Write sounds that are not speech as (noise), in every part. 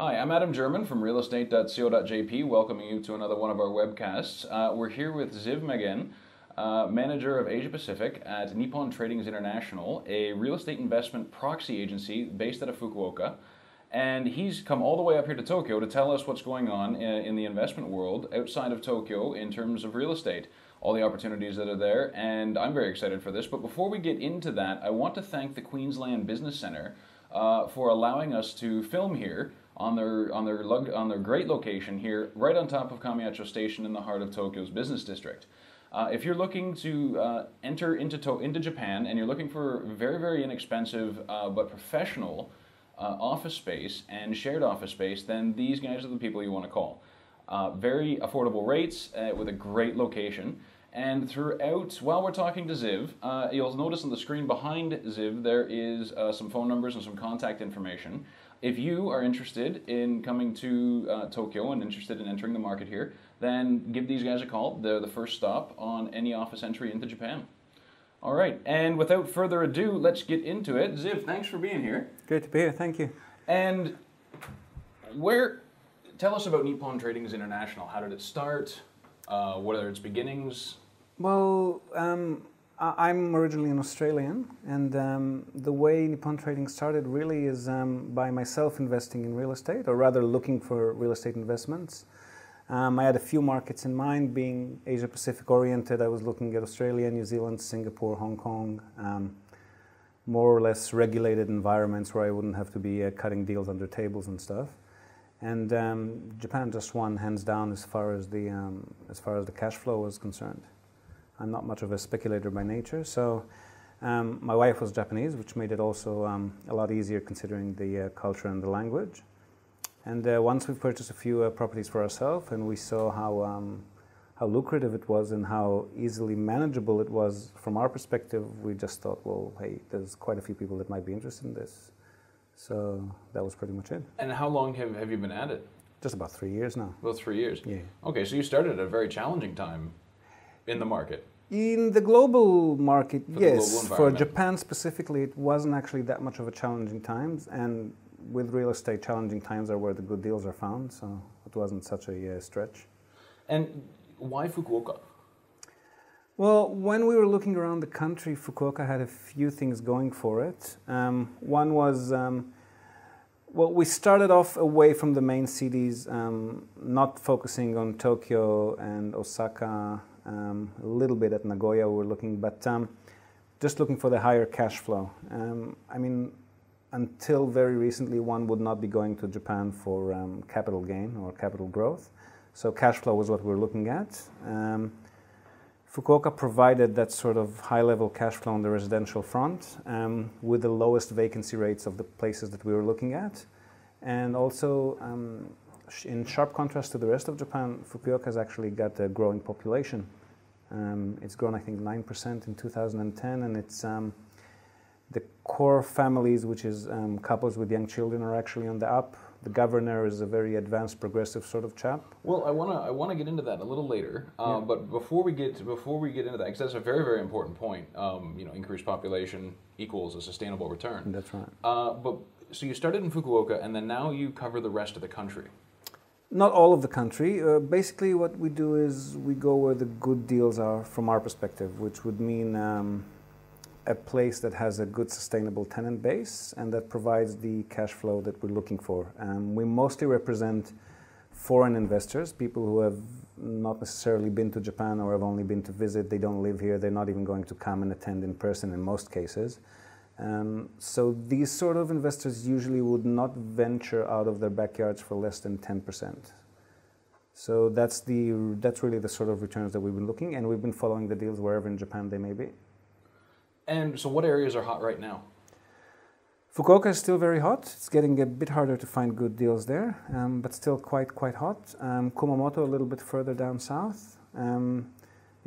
Hi, I'm Adam German from realestate.co.jp, welcoming you to another one of our webcasts. Uh, we're here with Ziv Magen, uh, manager of Asia Pacific at Nippon Tradings International, a real estate investment proxy agency based out of Fukuoka. And he's come all the way up here to Tokyo to tell us what's going on in, in the investment world outside of Tokyo in terms of real estate, all the opportunities that are there. And I'm very excited for this. But before we get into that, I want to thank the Queensland Business Center uh, for allowing us to film here on their on their on their great location here, right on top of Kamiyacho Station in the heart of Tokyo's business district. Uh, if you're looking to uh, enter into to- into Japan and you're looking for very very inexpensive uh, but professional uh, office space and shared office space, then these guys are the people you want to call. Uh, very affordable rates uh, with a great location. And throughout, while we're talking to Ziv, uh, you'll notice on the screen behind Ziv there is uh, some phone numbers and some contact information. If you are interested in coming to uh, Tokyo and interested in entering the market here, then give these guys a call. They're the first stop on any office entry into Japan. All right, and without further ado, let's get into it. Ziv, thanks for being here. Great to be here. Thank you. And where, tell us about Nippon Tradings International. How did it start? Uh, what are its beginnings? Well, um, I'm originally an Australian, and um, the way Nippon Trading started really is um, by myself investing in real estate, or rather looking for real estate investments. Um, I had a few markets in mind, being Asia Pacific oriented. I was looking at Australia, New Zealand, Singapore, Hong Kong, um, more or less regulated environments where I wouldn't have to be uh, cutting deals under tables and stuff. And um, Japan just won hands down as far as the um, as far as the cash flow was concerned. I'm not much of a speculator by nature, so um, my wife was Japanese, which made it also um, a lot easier considering the uh, culture and the language. And uh, once we purchased a few uh, properties for ourselves, and we saw how um, how lucrative it was and how easily manageable it was from our perspective, we just thought, well, hey, there's quite a few people that might be interested in this. So that was pretty much it. And how long have, have you been at it? Just about three years now. About three years. Yeah. Okay, so you started at a very challenging time in the market. In the global market, For the global yes. For. Japan specifically, it wasn't actually that much of a challenging times, and with real estate, challenging times are where the good deals are found. So it wasn't such a uh, stretch. And why Fukuoka? Well, when we were looking around the country, Fukuoka had a few things going for it. Um, one was, um, well, we started off away from the main cities, um, not focusing on Tokyo and Osaka, um, a little bit at Nagoya we were looking, but um, just looking for the higher cash flow. Um, I mean, until very recently, one would not be going to Japan for um, capital gain or capital growth. So cash flow was what we were looking at. Um, Fukuoka provided that sort of high level cash flow on the residential front um, with the lowest vacancy rates of the places that we were looking at. And also, in sharp contrast to the rest of Japan, Fukuoka has actually got a growing population. Um, it's grown, I think, 9% in 2010, and it's um, the core families, which is um, couples with young children, are actually on the up. The governor is a very advanced, progressive sort of chap. Well, I wanna I wanna get into that a little later. Uh, Yeah. But before we get before we get into that, because that's a very very important point. Um, you know, increased population equals a sustainable return. That's right. Uh, but so you started in Fukuoka, and then now you cover the rest of the country. Not all of the country. Uh, basically, what we do is we go where the good deals are from our perspective, which would mean um, a place that has a good sustainable tenant base and that provides the cash flow that we're looking for. Um, we mostly represent foreign investors, people who have not necessarily been to Japan or have only been to visit. They don't live here. They're not even going to come and attend in person in most cases. Um, so these sort of investors usually would not venture out of their backyards for less than 10%. So that's the that's really the sort of returns that we've been looking, and we've been following the deals wherever in Japan they may be. And so, what areas are hot right now? Fukuoka is still very hot. It's getting a bit harder to find good deals there, um, but still quite quite hot. Um, Kumamoto a little bit further down south. Um,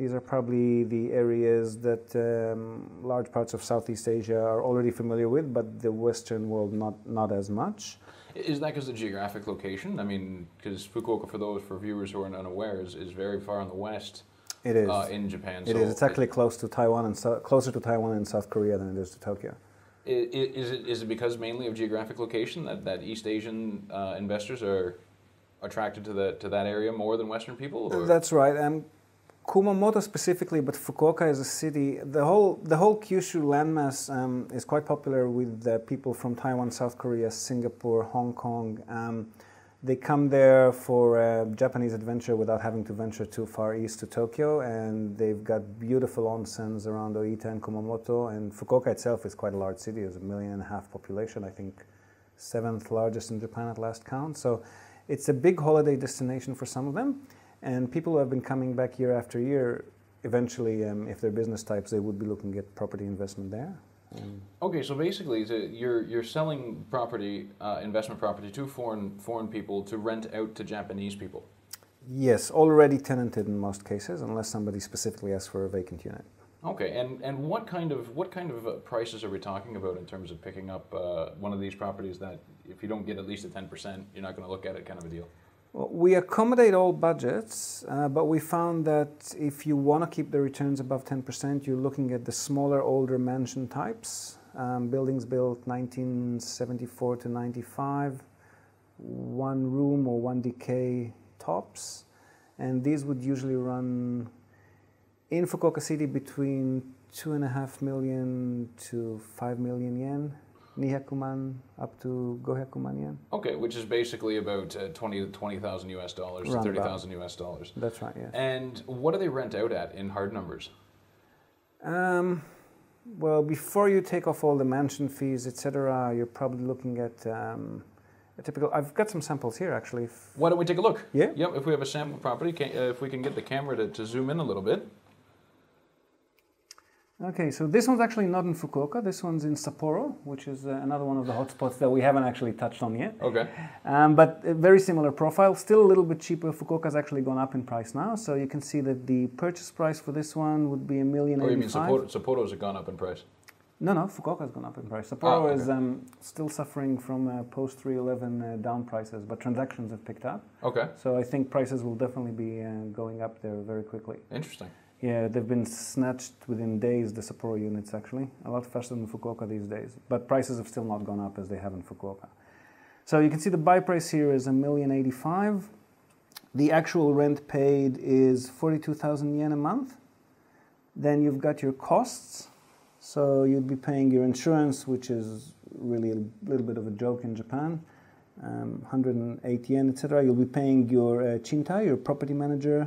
these are probably the areas that um, large parts of Southeast Asia are already familiar with, but the Western world not not as much. Is that because of the geographic location? I mean, because Fukuoka, for those for viewers who are unaware, is, is very far in the west It is. uh, in Japan. It so is. It's actually close to Taiwan and so, closer to Taiwan and South Korea than it is to Tokyo. Is it, is it because mainly of geographic location that, that East Asian uh, investors are attracted to, the, to that area more than Western people? Or? That's right. Um, Kumamoto specifically, but Fukuoka is a city. The whole the whole Kyushu landmass um, is quite popular with uh, people from Taiwan, South Korea, Singapore, Hong Kong. Um, they come there for a Japanese adventure without having to venture too far east to Tokyo, and they've got beautiful onsens around Oita and Kumamoto. And Fukuoka itself is quite a large city; it's a million and a half population. I think seventh largest in Japan at last count. So it's a big holiday destination for some of them. And people who have been coming back year after year, eventually, um, if they're business types, they would be looking at property investment there. Um, Okay, so basically, you're you're selling property, uh, investment property to foreign foreign people to rent out to Japanese people. yes, already tenanted in most cases, unless somebody specifically asks for a vacant unit. Okay, and, and what kind of what kind of uh, prices are we talking about in terms of picking up uh, one of these properties that if you don't get at least a ten percent, you're not going to look at it, kind of a deal. We accommodate all budgets, uh, but we found that if you want to keep the returns above 10%, you're looking at the smaller, older mansion types. Um, buildings built 1974 to 95, one room or one DK tops. And these would usually run in Fukuoka City between 2.5 million to 5 million yen, Nihakuman up to Gohyakuman yen. Okay, which is basically about uh, 20 20,000 US dollars, about. thousand US dollars. That's right, yes. And what do they rent out at in hard numbers? Um, well, before you take off all the mansion fees, etc., you're probably looking at um, a typical. I've got some samples here, actually. Why don't we take a look? Yeah. Yep. If we have a sample property, can, uh, if we can get the camera to, to zoom in a little bit. Okay, so this one's actually not in Fukuoka. This one's in Sapporo, which is uh, another one of the hotspots that we haven't actually touched on yet. Okay. Um, but a very similar profile, still a little bit cheaper. Fukuoka's actually gone up in price now, so you can see that the purchase price for this one would be a million Oh, you mean. Sapporo, Sapporo's have gone up in price? No, no, Fukuoka's gone up in price. Sapporo okay. is um, still suffering from uh, post 311 uh, down prices, but transactions have picked up. Okay. So I think prices will definitely be uh, going up there very quickly. Interesting. Yeah, they've been snatched within days, the Sapporo units actually, a lot faster than Fukuoka these days. But prices have still not gone up as they have in Fukuoka. So you can see the buy price here is a million eighty-five. The actual rent paid is 42,000 yen a month. Then you've got your costs. So you'd be paying your insurance, which is really a little bit of a joke in Japan, um, 108 yen, etc. You'll be paying your uh, your property manager.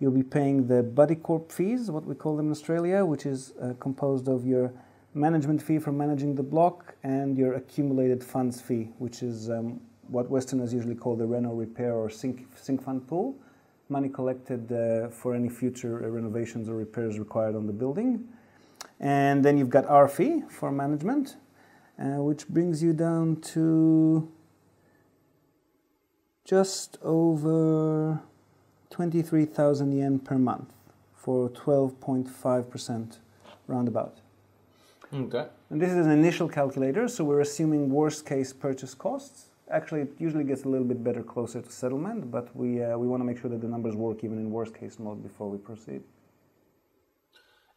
You'll be paying the body corp fees, what we call them in Australia, which is uh, composed of your management fee for managing the block and your accumulated funds fee, which is um, what Westerners usually call the reno repair or sink, sink fund pool, money collected uh, for any future uh, renovations or repairs required on the building. And then you've got our fee for management, uh, which brings you down to just over 23,000 yen per month for 12.5% roundabout. Okay. And this is an initial calculator, so we're assuming worst case purchase costs. Actually, it usually gets a little bit better closer to settlement, but we, uh, we want to make sure that the numbers work even in worst case mode before we proceed.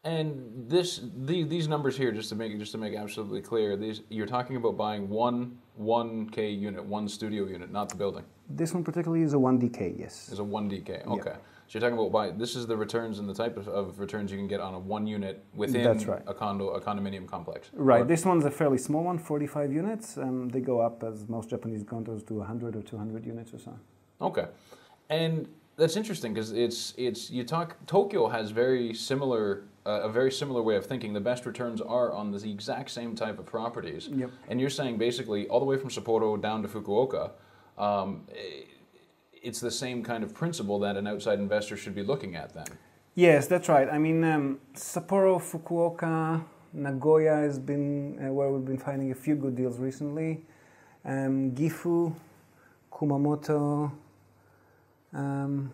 And this, the, these numbers here, just to make just to make absolutely clear, these you're talking about buying one one K unit, one studio unit, not the building. This one particularly is a 1DK, yes. Is a one DK. Okay. So you're talking about buy. This is the returns and the type of, of returns you can get on a one unit within That's right. a condo, a condominium complex. Right, Or- this one's a fairly small one, 45 units. Um, they go up as most Japanese condos to 100 or 200 units or so. Okay, and that's interesting because it's it's you talk Tokyo has very similar a very similar way of thinking. The best returns are on the exact same type of properties. Yep. And you're saying basically all the way from Sapporo down to Fukuoka, um, eh, it's the same kind of principle that an outside investor should be looking at then. Yes, that's right. I mean, um, Sapporo, Fukuoka, Nagoya has been uh, where we've been finding a few good deals recently. Um, Gifu, Kumamoto. Um,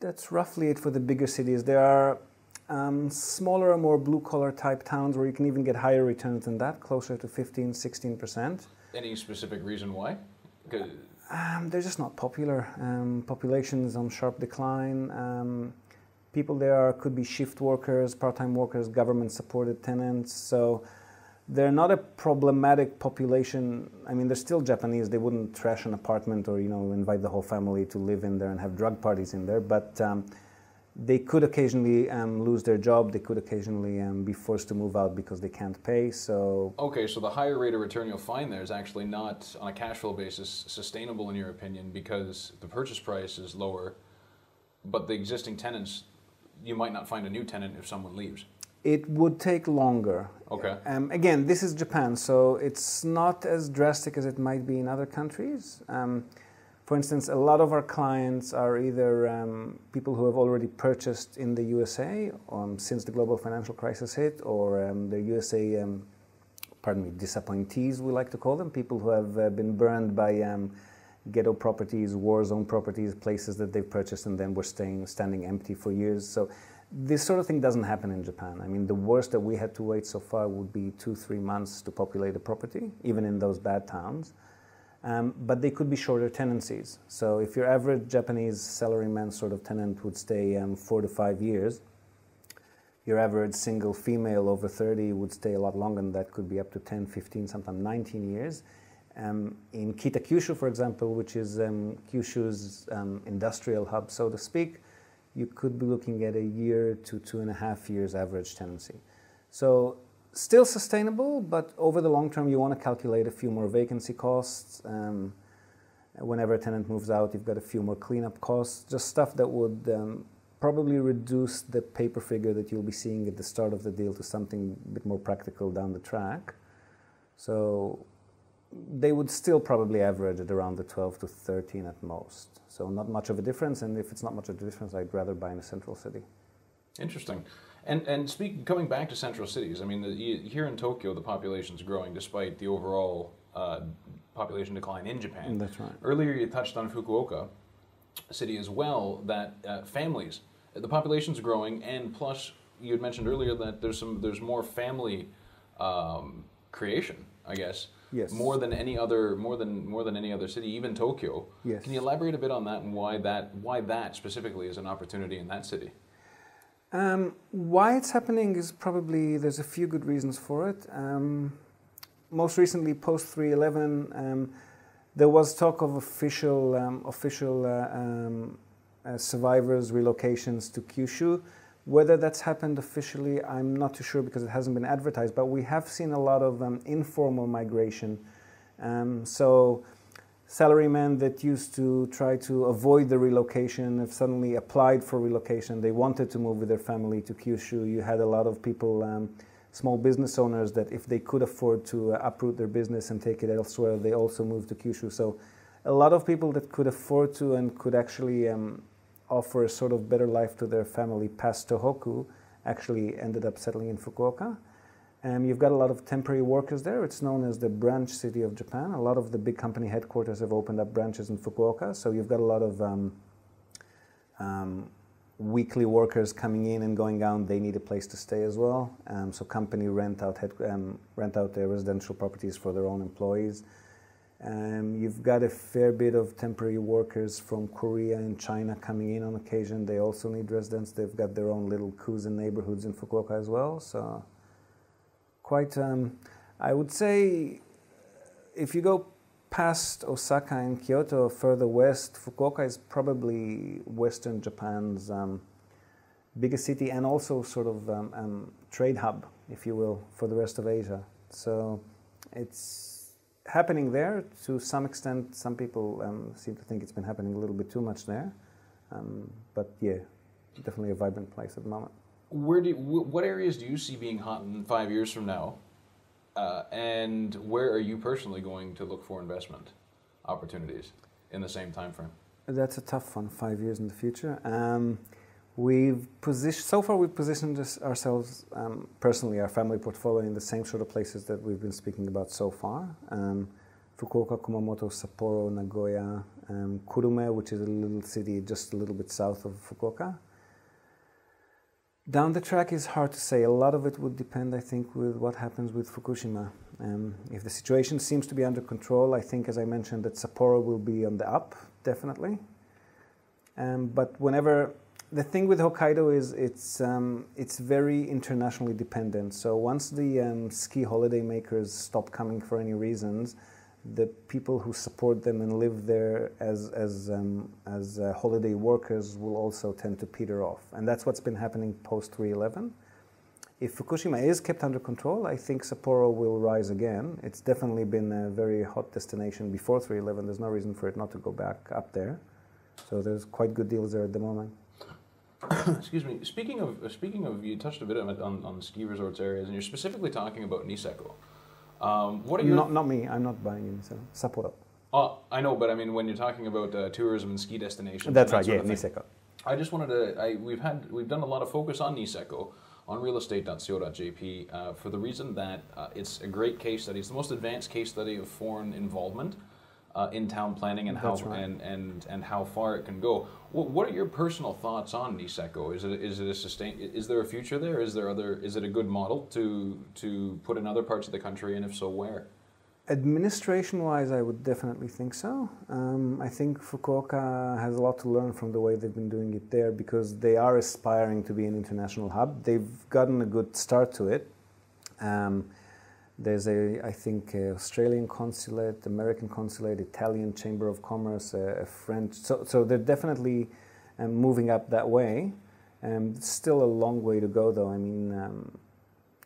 that's roughly it for the bigger cities. There are um, smaller, more blue collar type towns where you can even get higher returns than that, closer to 15, 16%. Any specific reason why? Um, they're just not popular. Um, population is on sharp decline. Um, people there are, could be shift workers, part-time workers, government-supported tenants. So they're not a problematic population. I mean, they're still Japanese. They wouldn't trash an apartment or you know invite the whole family to live in there and have drug parties in there. But um, they could occasionally um, lose their job. They could occasionally um, be forced to move out because they can't pay. So okay, so the higher rate of return you'll find there is actually not on a cash flow basis sustainable in your opinion because the purchase price is lower, but the existing tenants you might not find a new tenant if someone leaves. It would take longer. Okay. Um, again, this is Japan, so it's not as drastic as it might be in other countries. Um, for instance, a lot of our clients are either um, people who have already purchased in the USA um, since the global financial crisis hit, or um, they're USA, um, pardon me, disappointees, we like to call them, people who have uh, been burned by ghetto properties, war zone properties, places that they've purchased and then were staying standing empty for years. So this sort of thing doesn't happen in Japan. I mean, the worst that we had to wait so far would be two, three months to populate a property, even in those bad towns. Um, but they could be shorter tenancies. So if your average Japanese salaryman sort of tenant would stay um, four to five years, your average single female over 30 would stay a lot longer than that, could be up to 10, 15, sometimes 19 years. Um, in Kita Kyushu, for example, which is um, Kyushu's um, industrial hub, so to speak, you could be looking at a year to two and a half years average tenancy. So still sustainable, but over the long term, you want to calculate a few more vacancy costs. Um, whenever a tenant moves out, you've got a few more cleanup costs, just stuff that would um, probably reduce the paper figure that you'll be seeing at the start of the deal to something a bit more practical down the track. So they would still probably average at around the 12 to 13 at most. So not much of a difference, and if it's not much of a difference, I'd rather buy in a central city. Interesting. And and speak coming back to central cities. I mean, the, here in Tokyo, the population is growing despite the overall uh, population decline in Japan. That's right. Earlier, you touched on Fukuoka city as well. That uh, families, the population's growing, and plus you had mentioned earlier that there's some there's more family um, creation, I guess. Yes. More than any other, more than more than any other city, even Tokyo. Yes. Can you elaborate a bit on that and why that why that specifically is an opportunity in that city? Um, why it's happening is probably there's a few good reasons for it. Um, most recently, post 311, um, there was talk of official um, official uh, um, uh, survivors relocations to Kyushu. Whether that's happened officially, I'm not too sure because it hasn't been advertised. But we have seen a lot of um, informal migration. so salarymen that used to try to avoid the relocation have suddenly applied for relocation. They wanted to move with their family to Kyushu. You had a lot of people, um, small business owners, that if they could afford to uh, uproot their business and take it elsewhere, they also moved to Kyushu. So a lot of people that could afford to and could actually um, offer a sort of better life to their family past Tohoku actually ended up settling in Fukuoka. Um, you've got a lot of temporary workers there. It's known as the branch city of Japan. A lot of the big company headquarters have opened up branches in Fukuoka, so you've got a lot of um, um, weekly workers coming in and going out. They need a place to stay as well. Um, so company rent out head, um, rent out their residential properties for their own employees. Um, you've got a fair bit of temporary workers from Korea and China coming in on occasion. They also need residents. They've got their own little kuzen neighborhoods in Fukuoka as well. So quite, um, I would say, if you go past Osaka and Kyoto further west, Fukuoka is probably Western Japan's um, biggest city and also sort of um, um, trade hub, if you will, for the rest of Asia. So it's happening there to some extent. Some people um, seem to think it's been happening a little bit too much there. Um, but yeah, definitely a vibrant place at the moment where do what areas do you see being hot in five years from now? Uh, and where are you personally going to look for investment opportunities in the same time frame? That's a tough one. Five years in the future. Um, we've positioned so far. We've positioned ourselves um, personally, our family portfolio, in the same sort of places that we've been speaking about so far. Um, Fukuoka, Kumamoto, Sapporo, Nagoya, um, Kurume, which is a little city just a little bit south of Fukuoka, down the track is hard to say. A lot of it would depend, I think, with what happens with Fukushima. Um, if the situation seems to be under control, I think, as I mentioned, that Sapporo will be on the up, definitely. Um, but whenever the thing with Hokkaido is it's um, it's very internationally dependent. So once the um, ski holiday makers stop coming for any reasons, the people who support them and live there as as um, as uh, holiday workers will also tend to peter off, and that's what's been happening post 311. If Fukushima is kept under control, I think Sapporo will rise again. It's definitely been a very hot destination before 311. There's no reason for it not to go back up there. So there's quite good deals there at the moment. (coughs) Excuse me. Speaking of speaking of, you touched a bit on, on, on ski resorts areas, and you're specifically talking about Niseko. Um, what are your not not me? I'm not buying any. So Sapporo. Uh, I know, but I mean, when you're talking about uh, tourism and ski destinations, that's and right. that Yeah, Niseko. I just wanted to. I, we've had we've done a lot of focus on Niseko on realestate.co.jp uh, for the reason that uh, it's a great case study. It's the most advanced case study of foreign involvement uh, in town planning and how right. and, and and how far it can go. What, what are your personal thoughts on Niseko? Is it is it a sustain? Is there a future there? Is there other? Is it a good model to to put in other parts of the country? And if so, where? Administration wise, I would definitely think so. Um, I think Fukuoka has a lot to learn from the way they've been doing it there because they are aspiring to be an international hub. They've gotten a good start to it. Um, there's a, I think, a Australian consulate, American consulate, Italian Chamber of Commerce, a, a French. So, so they're definitely um, moving up that way. Um, still a long way to go, though. I mean, um,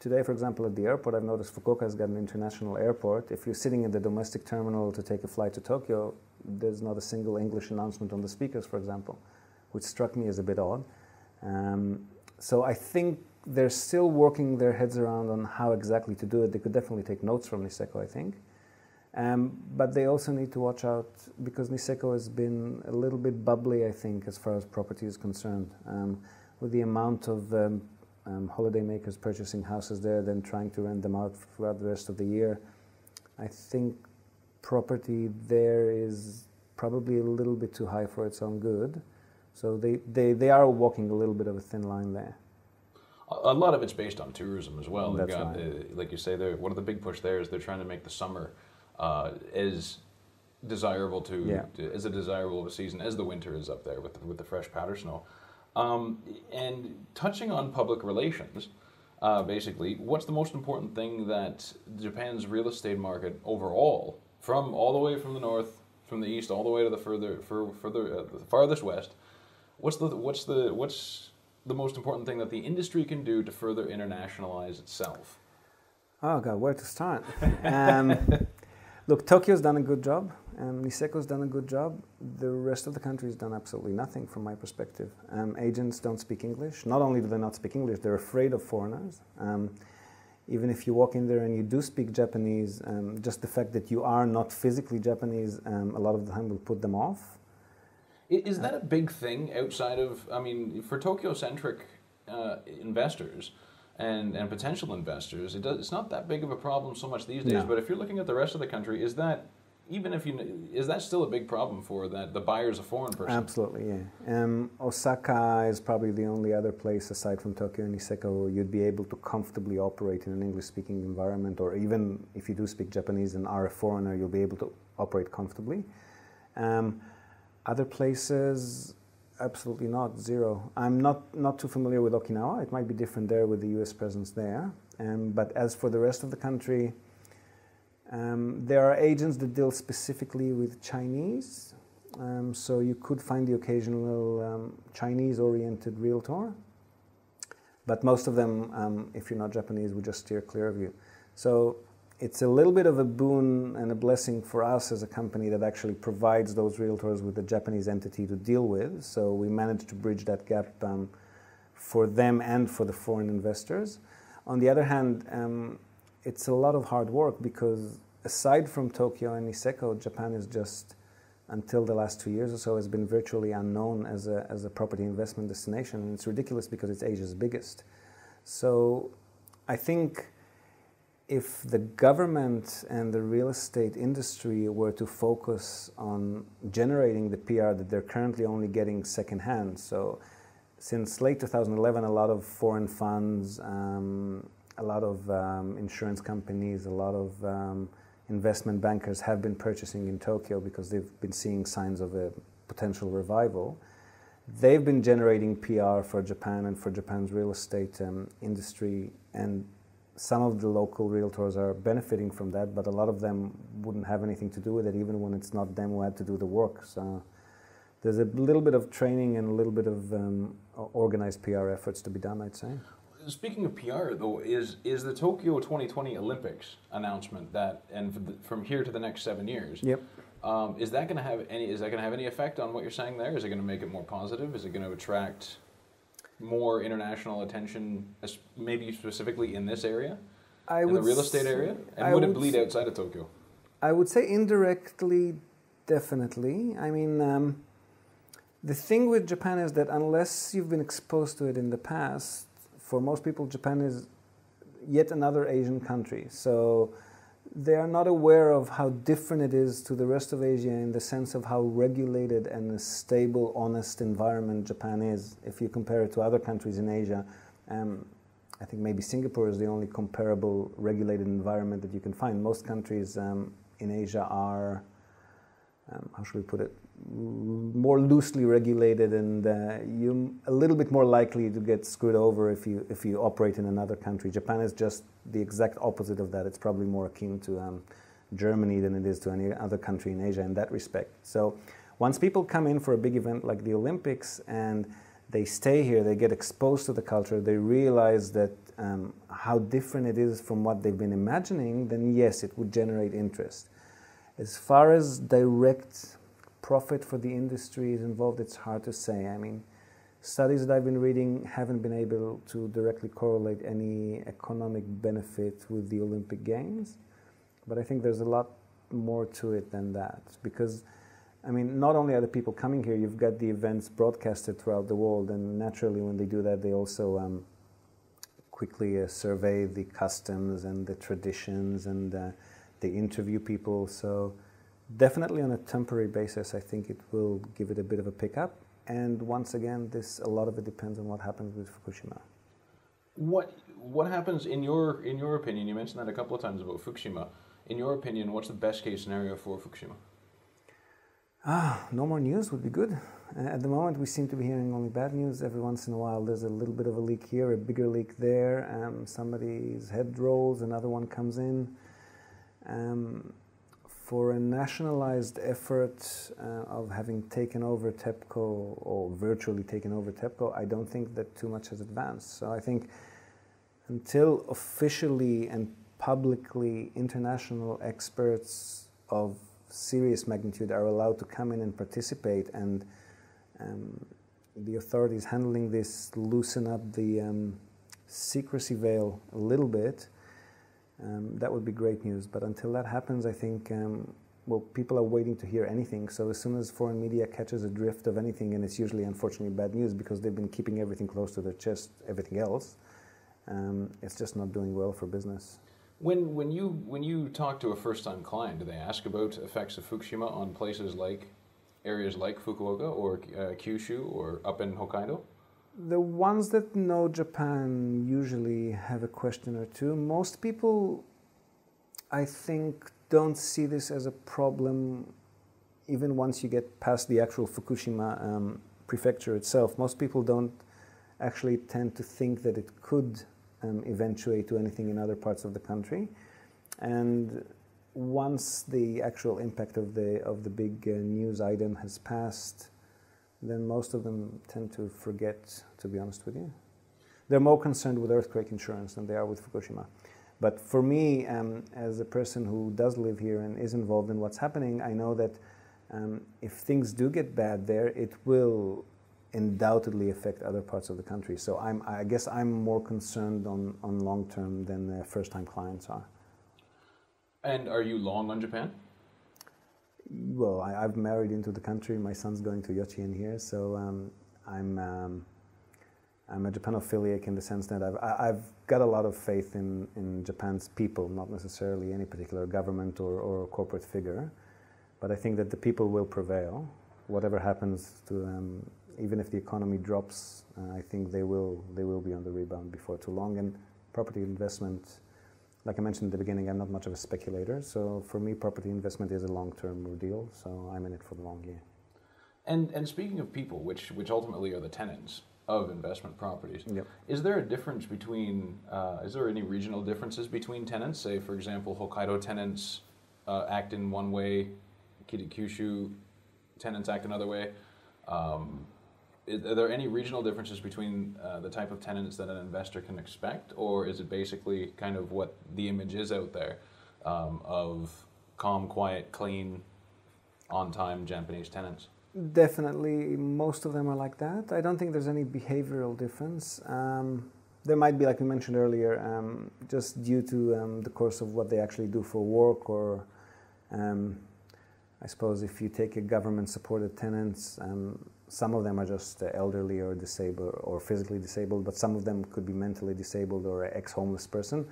Today, for example, at the airport, I've noticed Fukuoka has got an international airport. If you're sitting in the domestic terminal to take a flight to Tokyo, there's not a single English announcement on the speakers, for example, which struck me as a bit odd. Um, so I think they're still working their heads around on how exactly to do it. They could definitely take notes from Niseko, I think. Um, but they also need to watch out because Niseko has been a little bit bubbly, I think, as far as property is concerned. Um, with the amount of um, um, holidaymakers purchasing houses there, then trying to rent them out throughout the rest of the year. I think property there is probably a little bit too high for its own good. So they, they, they are walking a little bit of a thin line there. A lot of it's based on tourism as well. That's got, right. uh, like you say, they're, one of the big push there is they're trying to make the summer uh, as desirable to, Yeah. to as a desirable of a season as the winter is up there with the, with the fresh powder snow. Um, and touching on public relations, uh, basically, what's the most important thing that Japan's real estate market overall, from all the way from the north, from the east, all the way to the further, fur, further, uh, the farthest west, what's the what's the what's the most important thing that the industry can do to further internationalize itself? Oh God, where to start? um, (laughs) look, Tokyo's done a good job. Um, Niseko's done a good job. The rest of the country has done absolutely nothing from my perspective. Um, agents don't speak English. Not only do they not speak English, they're afraid of foreigners. Um, even if you walk in there and you do speak Japanese, um, just the fact that you are not physically Japanese, um, a lot of the time will put them off. Is that a big thing outside of? I mean, for Tokyo-centric uh, investors and and potential investors, it does, it's not that big of a problem so much these days. No. But if you're looking at the rest of the country, is that even if you is that still a big problem for that the buyer's a foreign person? Absolutely, yeah. Um, Osaka is probably the only other place aside from Tokyo and Niseko where you'd be able to comfortably operate in an English-speaking environment, or even if you do speak Japanese and are a foreigner, you'll be able to operate comfortably. Um, other places, absolutely not, zero. I'm not, not too familiar with Okinawa. It might be different there with the US presence there. Um, but as for the rest of the country, um, there are agents that deal specifically with Chinese. Um, so you could find the occasional um, Chinese-oriented realtor, but most of them, um, if you're not Japanese, would just steer clear of you. So it's a little bit of a boon and a blessing for us as a company that actually provides those realtors with a Japanese entity to deal with. So we managed to bridge that gap um, for them and for the foreign investors. On the other hand, um, it's a lot of hard work because aside from Tokyo and Niseko, Japan is just until the last two years or so has been virtually unknown as a, as a property investment destination. And it's ridiculous because it's Asia's biggest. So I think if the government and the real estate industry were to focus on generating the PR that they're currently only getting secondhand, so since late 2011, a lot of foreign funds, um, a lot of um, insurance companies, a lot of um, investment bankers have been purchasing in Tokyo because they've been seeing signs of a potential revival. they've been generating PR for Japan and for Japan's real estate um, industry, and some of the local realtors are benefiting from that, but a lot of them wouldn't have anything to do with it, even when it's not them who had to do the work. So there's a little bit of training and a little bit of um, organized PR efforts to be done, I'd say. Speaking of PR, though, is is the Tokyo 2020 Olympics announcement that, and from here to the next seven years, yep. Um, is that going to have any? Is that going to have any effect on what you're saying there? Is it going to make it more positive? Is it going to attract more international attention, maybe specifically in this area, I in the real estate area? And I would it bleed outside of Tokyo? I would say indirectly, definitely. I mean, um, the thing with Japan is that unless you've been exposed to it in the past, for most people, Japan is yet another Asian country. So they are not aware of how different it is to the rest of Asia in the sense of how regulated and a stable, honest environment Japan is. If you compare it to other countries in Asia, um, I think maybe Singapore is the only comparable regulated environment that you can find. Most countries um, in Asia are, um, how should we put it, more loosely regulated, and uh, you're a little bit more likely to get screwed over if you if you operate in another country. Japan is just the exact opposite of that. It's probably more akin to um, Germany than it is to any other country in Asia in that respect. So, once people come in for a big event like the Olympics and they stay here, they get exposed to the culture, they realize that um, how different it is from what they've been imagining, then yes, it would generate interest. As far as direct profit for the industry is involved, it's hard to say. I mean, studies that I've been reading haven't been able to directly correlate any economic benefit with the Olympic Games, but I think there's a lot more to it than that because. I mean, not only are the people coming here, you've got the events broadcasted throughout the world, and naturally, when they do that, they also um, quickly uh, survey the customs and the traditions, and uh, they interview people. So definitely on a temporary basis, I think it will give it a bit of a pickup. And once again, this a lot of it depends on what happens with Fukushima. What what happens in your in your opinion? You mentioned that a couple of times about Fukushima. In your opinion, what's the best case scenario for Fukushima? Ah, no more news would be good. At the moment, we seem to be hearing only bad news. Every once in a while, there's a little bit of a leak here, a bigger leak there. Um, somebody's head rolls, another one comes in. Um, for a nationalized effort uh, of having taken over TEPCO or virtually taken over TEPCO, I don't think that too much has advanced. So I think until officially and publicly international experts of serious magnitude are allowed to come in and participate and um, the authorities handling this loosen up the um, secrecy veil a little bit, um, that would be great news. But until that happens, I think, um, well, people are waiting to hear anything. So as soon as foreign media catches a drift of anything, and it's usually unfortunately bad news because they've been keeping everything close to their chest, everything else, um, it's just not doing well for business. When, when, you, when you talk to a first time client, do they ask about effects of Fukushima on places like areas like Fukuoka or uh, Kyushu or up in Hokkaido? The ones that know Japan usually have a question or two. Most people, I think, don't see this as a problem even once you get past the actual Fukushima um, prefecture itself. Most people don't actually tend to think that it could um, eventuate to anything in other parts of the country. And once the actual impact of the of the big uh, news item has passed, then most of them tend to forget, to be honest with you. They're more concerned with earthquake insurance than they are with Fukushima. But for me, um, as a person who does live here and is involved in what's happening, I know that um, if things do get bad there, it will undoubtedly affect other parts of the country. So I'm, I guess I'm more concerned on, on long term than first time clients are. And are you long on Japan? Well, I, have married into the country. My son's going to Yochien here, so um, I'm um, I'm a Japanophiliac in the sense that I've I've got a lot of faith in in Japan's people, not necessarily any particular government or, or corporate figure, but I think that the people will prevail, whatever happens to them. Even if the economy drops, uh, I think they will they will be on the rebound before too long. And property investment like I mentioned at the beginning, I'm not much of a speculator. So for me, property investment is a long-term deal. So I'm in it for the long game. And and speaking of people, which which ultimately are the tenants of investment properties, Yep. is there a difference between? Uh, is there any regional differences between tenants? Say, for example, Hokkaido tenants uh, act in one way, Kitakyushu tenants act another way. Um, are there any regional differences between uh, the type of tenants that an investor can expect, or is it basically kind of what the image is out there um, of calm, quiet, clean, on-time Japanese tenants? Definitely, most of them are like that. I don't think there's any behavioral difference. Um, there might be, like we mentioned earlier, um, just due to um, the course of what they actually do for work, or um, I suppose if you take a government-supported tenants, um, some of them are just uh, elderly or disabled or physically disabled, but some of them could be mentally disabled or ex-homeless person.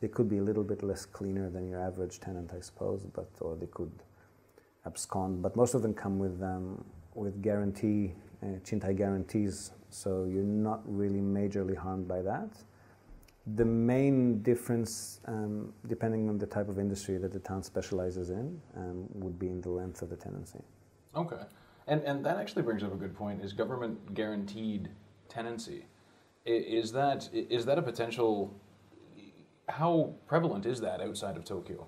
They could be a little bit less cleaner than your average tenant, I suppose, but or they could abscond, but most of them come with um, with guarantee, uh, Chintai guarantees, so you're not really majorly harmed by that. The main difference, um, depending on the type of industry that the town specializes in, um, would be in the length of the tenancy. Okay, and and that actually brings up a good point: is government guaranteed tenancy? Is that is that a potential? How prevalent is that outside of Tokyo?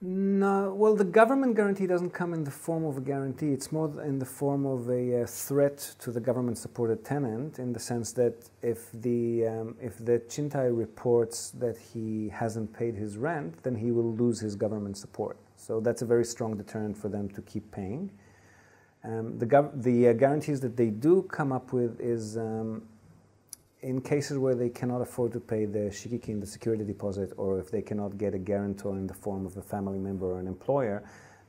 No, well, the government guarantee doesn't come in the form of a guarantee. It's more in the form of a threat to the government-supported tenant, in the sense that if the um, if the Chintai reports that he hasn't paid his rent, then he will lose his government support. So that's a very strong deterrent for them to keep paying. Um, the the uh, guarantees that they do come up with is um, in cases where they cannot afford to pay the shikikin, the security deposit, or if they cannot get a guarantor in the form of a family member or an employer,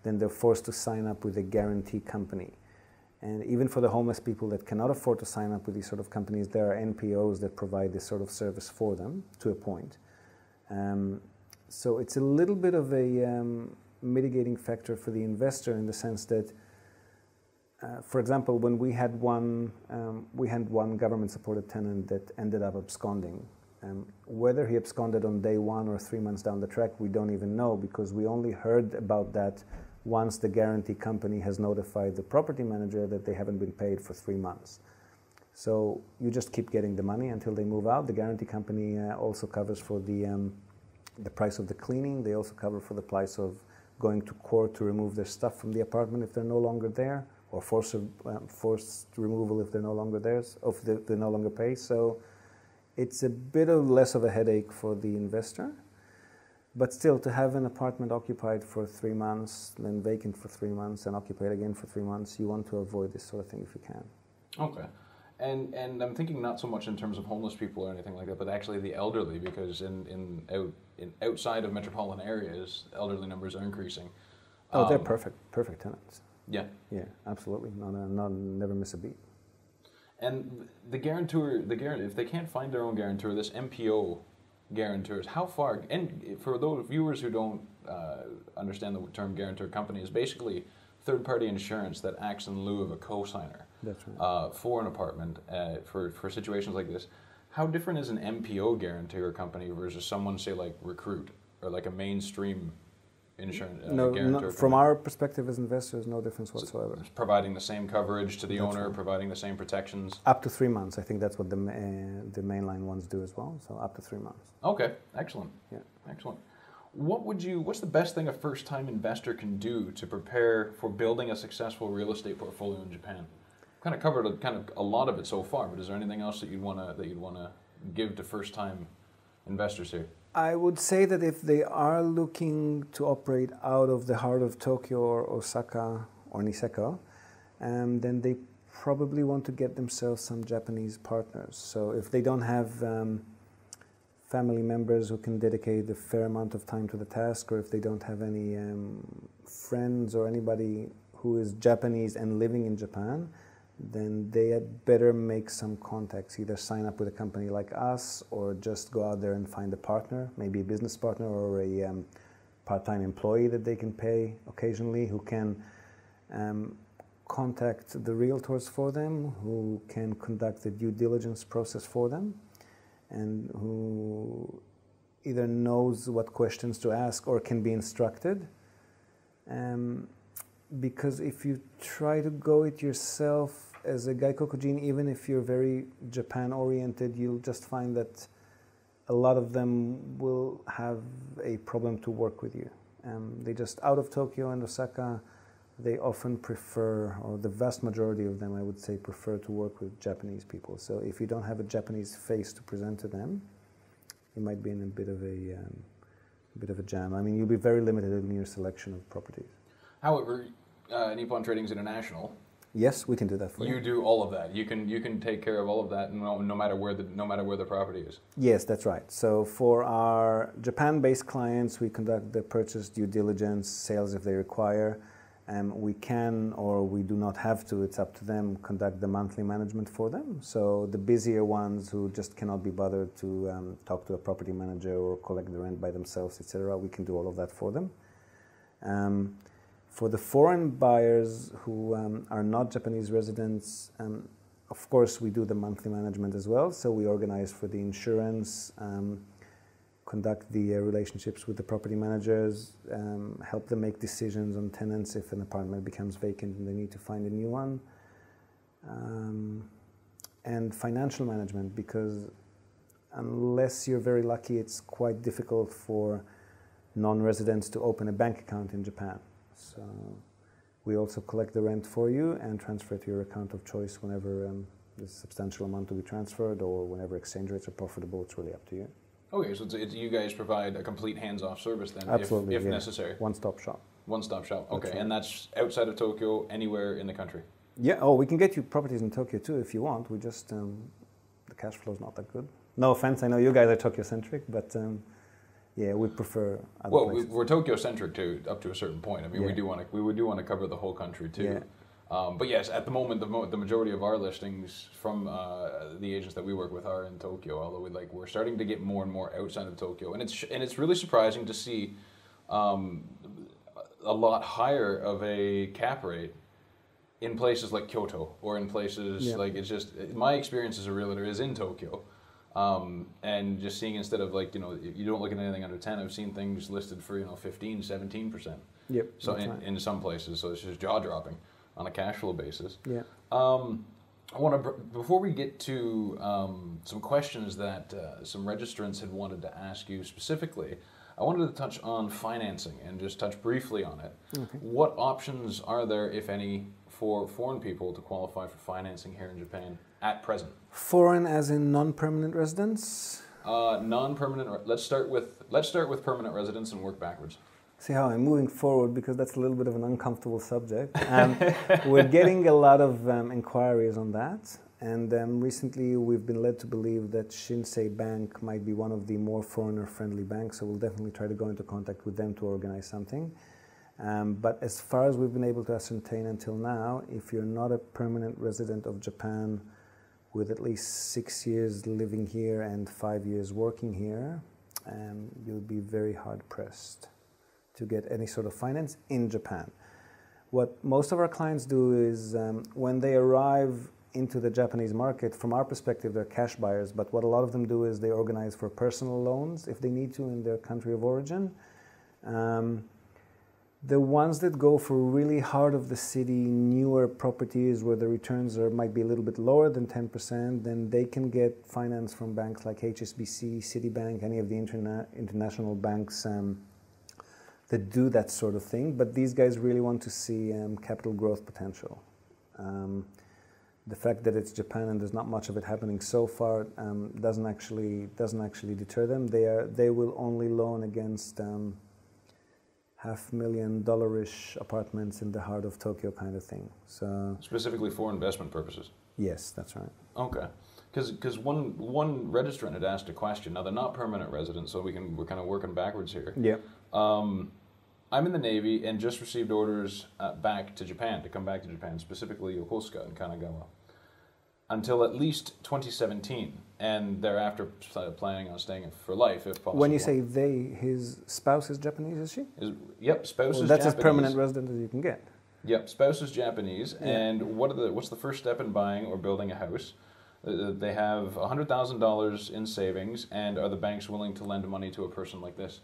then they're forced to sign up with a guarantee company. And even for the homeless people that cannot afford to sign up with these sort of companies, there are NPOs that provide this sort of service for them to a point. Um, so it's a little bit of a um, mitigating factor for the investor in the sense that uh, for example, when we had one, um, we had one government-supported tenant that ended up absconding. Um, whether he absconded on day one or three months down the track, we don't even know because we only heard about that once the guarantee company has notified the property manager that they haven't been paid for three months. So you just keep getting the money until they move out. The guarantee company uh, also covers for the um, the price of the cleaning. They also cover for the price of going to court to remove their stuff from the apartment if they're no longer there, or forced um, forced removal if they're no longer there, if they, they no longer pay. So it's a bit of less of a headache for the investor. But still, to have an apartment occupied for three months, then vacant for three months, and occupied again for three months, you want to avoid this sort of thing if you can. Okay. And and I'm thinking not so much in terms of homeless people or anything like that, but actually the elderly, because in in out in outside of metropolitan areas, elderly numbers are increasing. Oh, they're Um, perfect, perfect tenants. Yeah. Yeah, absolutely. Not, a, not never miss a beat. And the guarantor, the guarantor, if they can't find their own guarantor, this NPO guarantors, how far? And for those viewers who don't uh, understand the term guarantor company, is basically third-party insurance that acts in lieu of a co-signer That's right. uh, for an apartment uh, for for situations like this. How different is an NPO guarantor company versus someone say like Recruit or like a mainstream insurance uh, no, guarantor? no, from our perspective as investors, no difference whatsoever. It's providing the same coverage to the That's owner, right. providing the same protections. Up to three months. I think that's what the uh, the mainline ones do as well. So up to three months. Okay, excellent. Yeah. Excellent. What would you? What's the best thing a first-time investor can do to prepare for building a successful real estate portfolio in Japan? Kind of covered a, kind of a lot of it so far, but is there anything else that you'd wanna that you'd wanna give to first-time investors here? I would say that if they are looking to operate out of the heart of Tokyo or Osaka or Niseko, um, then they probably want to get themselves some Japanese partners. So if they don't have um, family members who can dedicate a fair amount of time to the task, or if they don't have any um, friends or anybody who is Japanese and living in Japan, then they had better make some contacts. Either sign up with a company like us, or just go out there and find a partner, maybe a business partner or a um, part-time employee that they can pay occasionally, who can um, contact the realtors for them, who can conduct the due diligence process for them, and who either knows what questions to ask or can be instructed. Um, because if you try to go it yourself as a Gaikokujin, even if you're very Japan oriented, you'll just find that a lot of them will have a problem to work with you. Um, they just out of Tokyo and Osaka, they often prefer, or the vast majority of them, I would say, prefer to work with Japanese people. So if you don't have a Japanese face to present to them, you might be in a bit of a, um, bit of a jam. I mean, you'll be very limited in your selection of properties. However, uh, Nippon Tradings International, Yes, we can do that for you. you do all of that. You can you can take care of all of that, no, no matter where the no matter where the property is. Yes, that's right. So for our Japan-based clients, we conduct the purchase due diligence, sales if they require. Um, we can or we do not have to, it's up to them, conduct the monthly management for them. So the busier ones who just cannot be bothered to um, talk to a property manager or collect the rent by themselves, etc., we can do all of that for them. Um, for the foreign buyers who um, are not Japanese residents, um, of course, we do the monthly management as well. So we organize for the insurance, um, conduct the uh, relationships with the property managers, um, help them make decisions on tenants if an apartment becomes vacant and they need to find a new one. Um, and financial management, because unless you're very lucky, it's quite difficult for non residents to open a bank account in Japan. So we also collect the rent for you and transfer it to your account of choice whenever um, there's a substantial amount to be transferred or whenever exchange rates are profitable. It's really up to you. Okay, so it's, it's, you guys provide a complete hands-off service then, Absolutely, if, if yeah. necessary. One stop shop. One-stop shop. Okay, right. and that's outside of Tokyo, anywhere in the country. Yeah, oh, we can get you properties in Tokyo too if you want. We just, um, the cash flow is not that good. No offense, I know you guys are Tokyo centric, but um, yeah, we prefer other Well, we, places. we're Tokyo centric too, up to a certain point. I mean, we do want to we do want to cover the whole country too. Yeah. Um, but yes, at the moment, the, mo- the majority of our listings from uh, the agents that we work with are in Tokyo. Although we like we're starting to get more and more outside of Tokyo, and it's and it's really surprising to see um, a lot higher of a cap rate in places like Kyoto or in places Yeah. like it's just my experience as a realtor is in Tokyo. Um, and just seeing instead of like you know you don't look at anything under 10 i've seen things listed for you know 15 17 percent Yep. so in, right. in some places so it's just jaw dropping on a cash flow basis yeah. um, I want to before we get to um, some questions that uh, some registrants had wanted to ask you specifically. I wanted to touch on financing and just touch briefly on it. What options are there, if any, for foreign people to qualify for financing here in Japan at present? Foreign as in non-permanent residents. Uh, non-permanent. Let's start with let's start with permanent residents and work backwards. See how I'm moving forward because that's a little bit of an uncomfortable subject. Um, (laughs) we're getting a lot of um, inquiries on that, and um, recently we've been led to believe that Shinsei Bank might be one of the more foreigner-friendly banks. So we'll definitely try to go into contact with them to organize something. Um, but as far as we've been able to ascertain until now, if you're not a permanent resident of Japan with at least six years living here and five years working here, um, you'll be very hard pressed to get any sort of finance in Japan. What most of our clients do is um, when they arrive into the Japanese market, from our perspective, they're cash buyers, but what a lot of them do is they organize for personal loans if they need to in their country of origin. Um, the ones that go for really heart of the city, newer properties where the returns are might be a little bit lower than 10%, then they can get finance from banks like HSBC, Citibank, any of the interna- international banks um, that do that sort of thing. But these guys really want to see um, capital growth potential. Um, the fact that it's Japan and there's not much of it happening so far um, doesn't actually doesn't actually deter them. They are they will only loan against um, half million dollarish apartments in the heart of Tokyo, kind of thing. So Specifically for investment purposes. yes, that's right. Okay. Because one one registrant had asked a question. Now they're not permanent residents, so we can we're kind of working backwards here. Yeah. Um, I'm in the Navy and just received orders uh, back to Japan to come back to Japan, specifically Yokosuka and Kanagawa, until at least 2017, and thereafter uh, planning on staying for life if possible. When you say they, his spouse is Japanese, is she? is, yep, spouse Well, is that's as permanent resident as you can get. Yep, spouse is Japanese, Yeah. and what are the what's the first step in buying or building a house? Uh, they have hundred thousand dollars in savings, and are the banks willing to lend money to a person like this?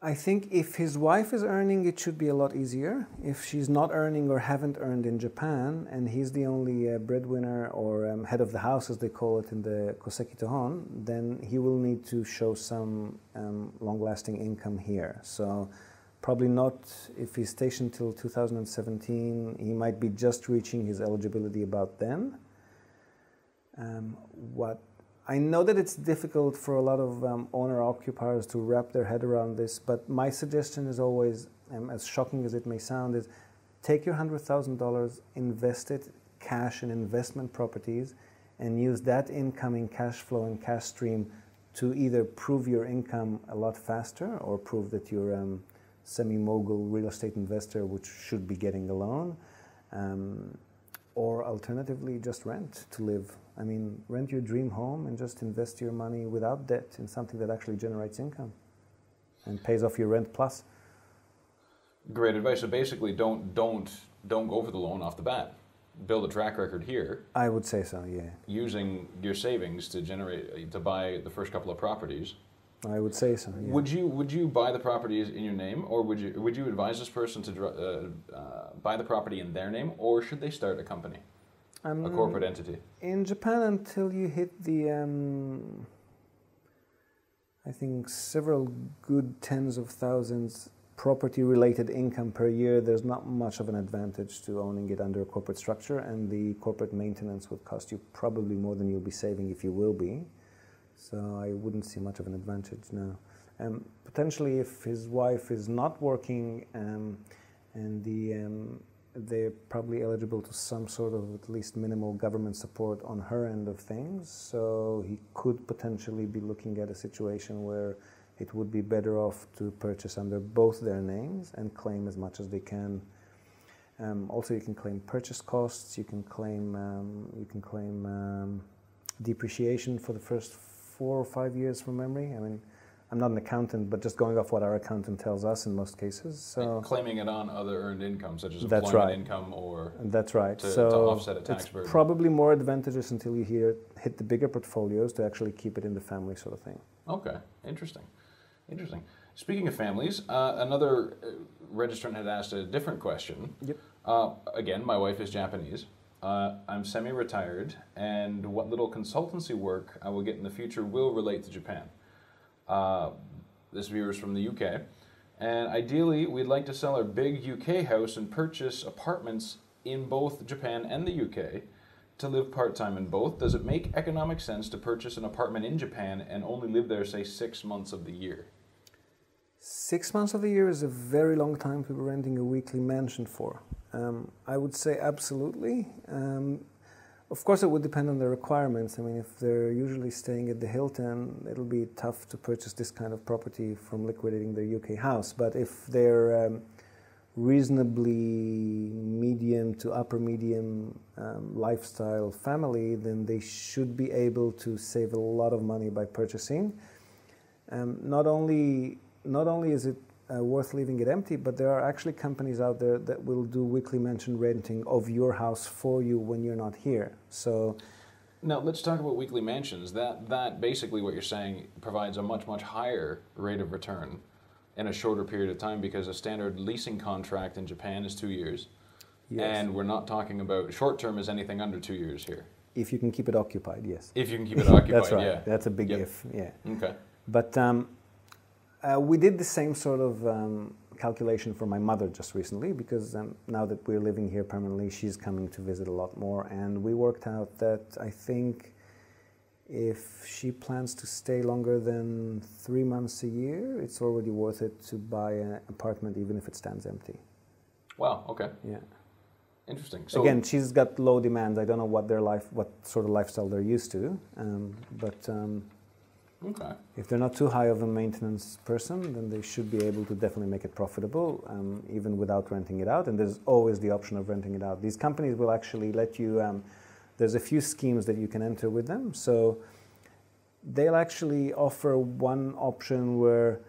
I think if his wife is earning, it should be a lot easier. If she's not earning or haven't earned in Japan, and he's the only uh, breadwinner or um, head of the house, as they call it in the Koseki Tohon, then he will need to show some um, long-lasting income here. So probably not if he's stationed till 2017. He might be just reaching his eligibility about then. Um, what I know that it's difficult for a lot of um, owner occupiers to wrap their head around this, but my suggestion is always, um, as shocking as it may sound, is take your $100,000, invest it cash in investment properties, and use that incoming cash flow and cash stream to either prove your income a lot faster or prove that you're a um, semi mogul real estate investor, which should be getting a loan. Um, or alternatively, just rent to live I mean, rent your dream home and just invest your money without debt in something that actually generates income and pays off your rent plus. Great advice. So basically, don't don't don't go for the loan off the bat. Build a track record here. I would say so. Yeah. Using your savings to generate to buy the first couple of properties. I would say so. Yeah. Would you would you buy the properties in your name, or would you would you advise this person to uh, uh, buy the property in their name, or should they start a company? Um, a corporate entity? In Japan, until you hit the, um, I think, several good tens of thousands property related income per year, there's not much of an advantage to owning it under a corporate structure, and the corporate maintenance would cost you probably more than you'll be saving if you will be. So I wouldn't see much of an advantage now. Um, potentially, if his wife is not working um, and the um, they're probably eligible to some sort of at least minimal government support on her end of things. So he could potentially be looking at a situation where it would be better off to purchase under both their names and claim as much as they can. Um, also, you can claim purchase costs. You can claim um, you can claim um, depreciation for the first four or five years from memory. I mean I'm not an accountant, but just going off what our accountant tells us in most cases. So and claiming it on other earned income, such as employment right. income, or that's right. To, so to offset a tax it's burden. probably more advantageous until you hear, hit the bigger portfolios to actually keep it in the family, sort of thing. Okay, interesting, interesting. Speaking of families, uh, another uh, registrant had asked a different question. Yep. Uh, again, my wife is Japanese. Uh, I'm semi retired, and what little consultancy work I will get in the future will relate to Japan. Uh, this viewer is from the UK. And ideally, we'd like to sell our big UK house and purchase apartments in both Japan and the UK to live part time in both. Does it make economic sense to purchase an apartment in Japan and only live there, say, six months of the year? Six months of the year is a very long time to be renting a weekly mansion for. Um, I would say absolutely. Um, of course, it would depend on the requirements. I mean, if they're usually staying at the Hilton, it'll be tough to purchase this kind of property from liquidating their UK house. But if they're um, reasonably medium to upper medium um, lifestyle family, then they should be able to save a lot of money by purchasing. Um, not only not only is it uh, worth leaving it empty, but there are actually companies out there that will do weekly mansion renting of your house for you when you're not here. So now let's talk about weekly mansions. That that basically what you're saying provides a much much higher rate of return in a shorter period of time because a standard leasing contract in Japan is 2 years. Yes. And we're not talking about short term is anything under 2 years here. If you can keep it occupied, yes. If you can keep it occupied, (laughs) That's right. Yeah. That's a big yep. if, yeah. Okay. But um, uh, we did the same sort of um, calculation for my mother just recently because um, now that we're living here permanently, she's coming to visit a lot more. And we worked out that I think if she plans to stay longer than three months a year, it's already worth it to buy an apartment even if it stands empty. Wow, okay. Yeah. Interesting. So Again, she's got low demand. I don't know what their life, what sort of lifestyle they're used to, um, but um, Okay. If they're not too high of a maintenance person, then they should be able to definitely make it profitable, um, even without renting it out. And there's always the option of renting it out. These companies will actually let you. Um, there's a few schemes that you can enter with them. So they'll actually offer one option where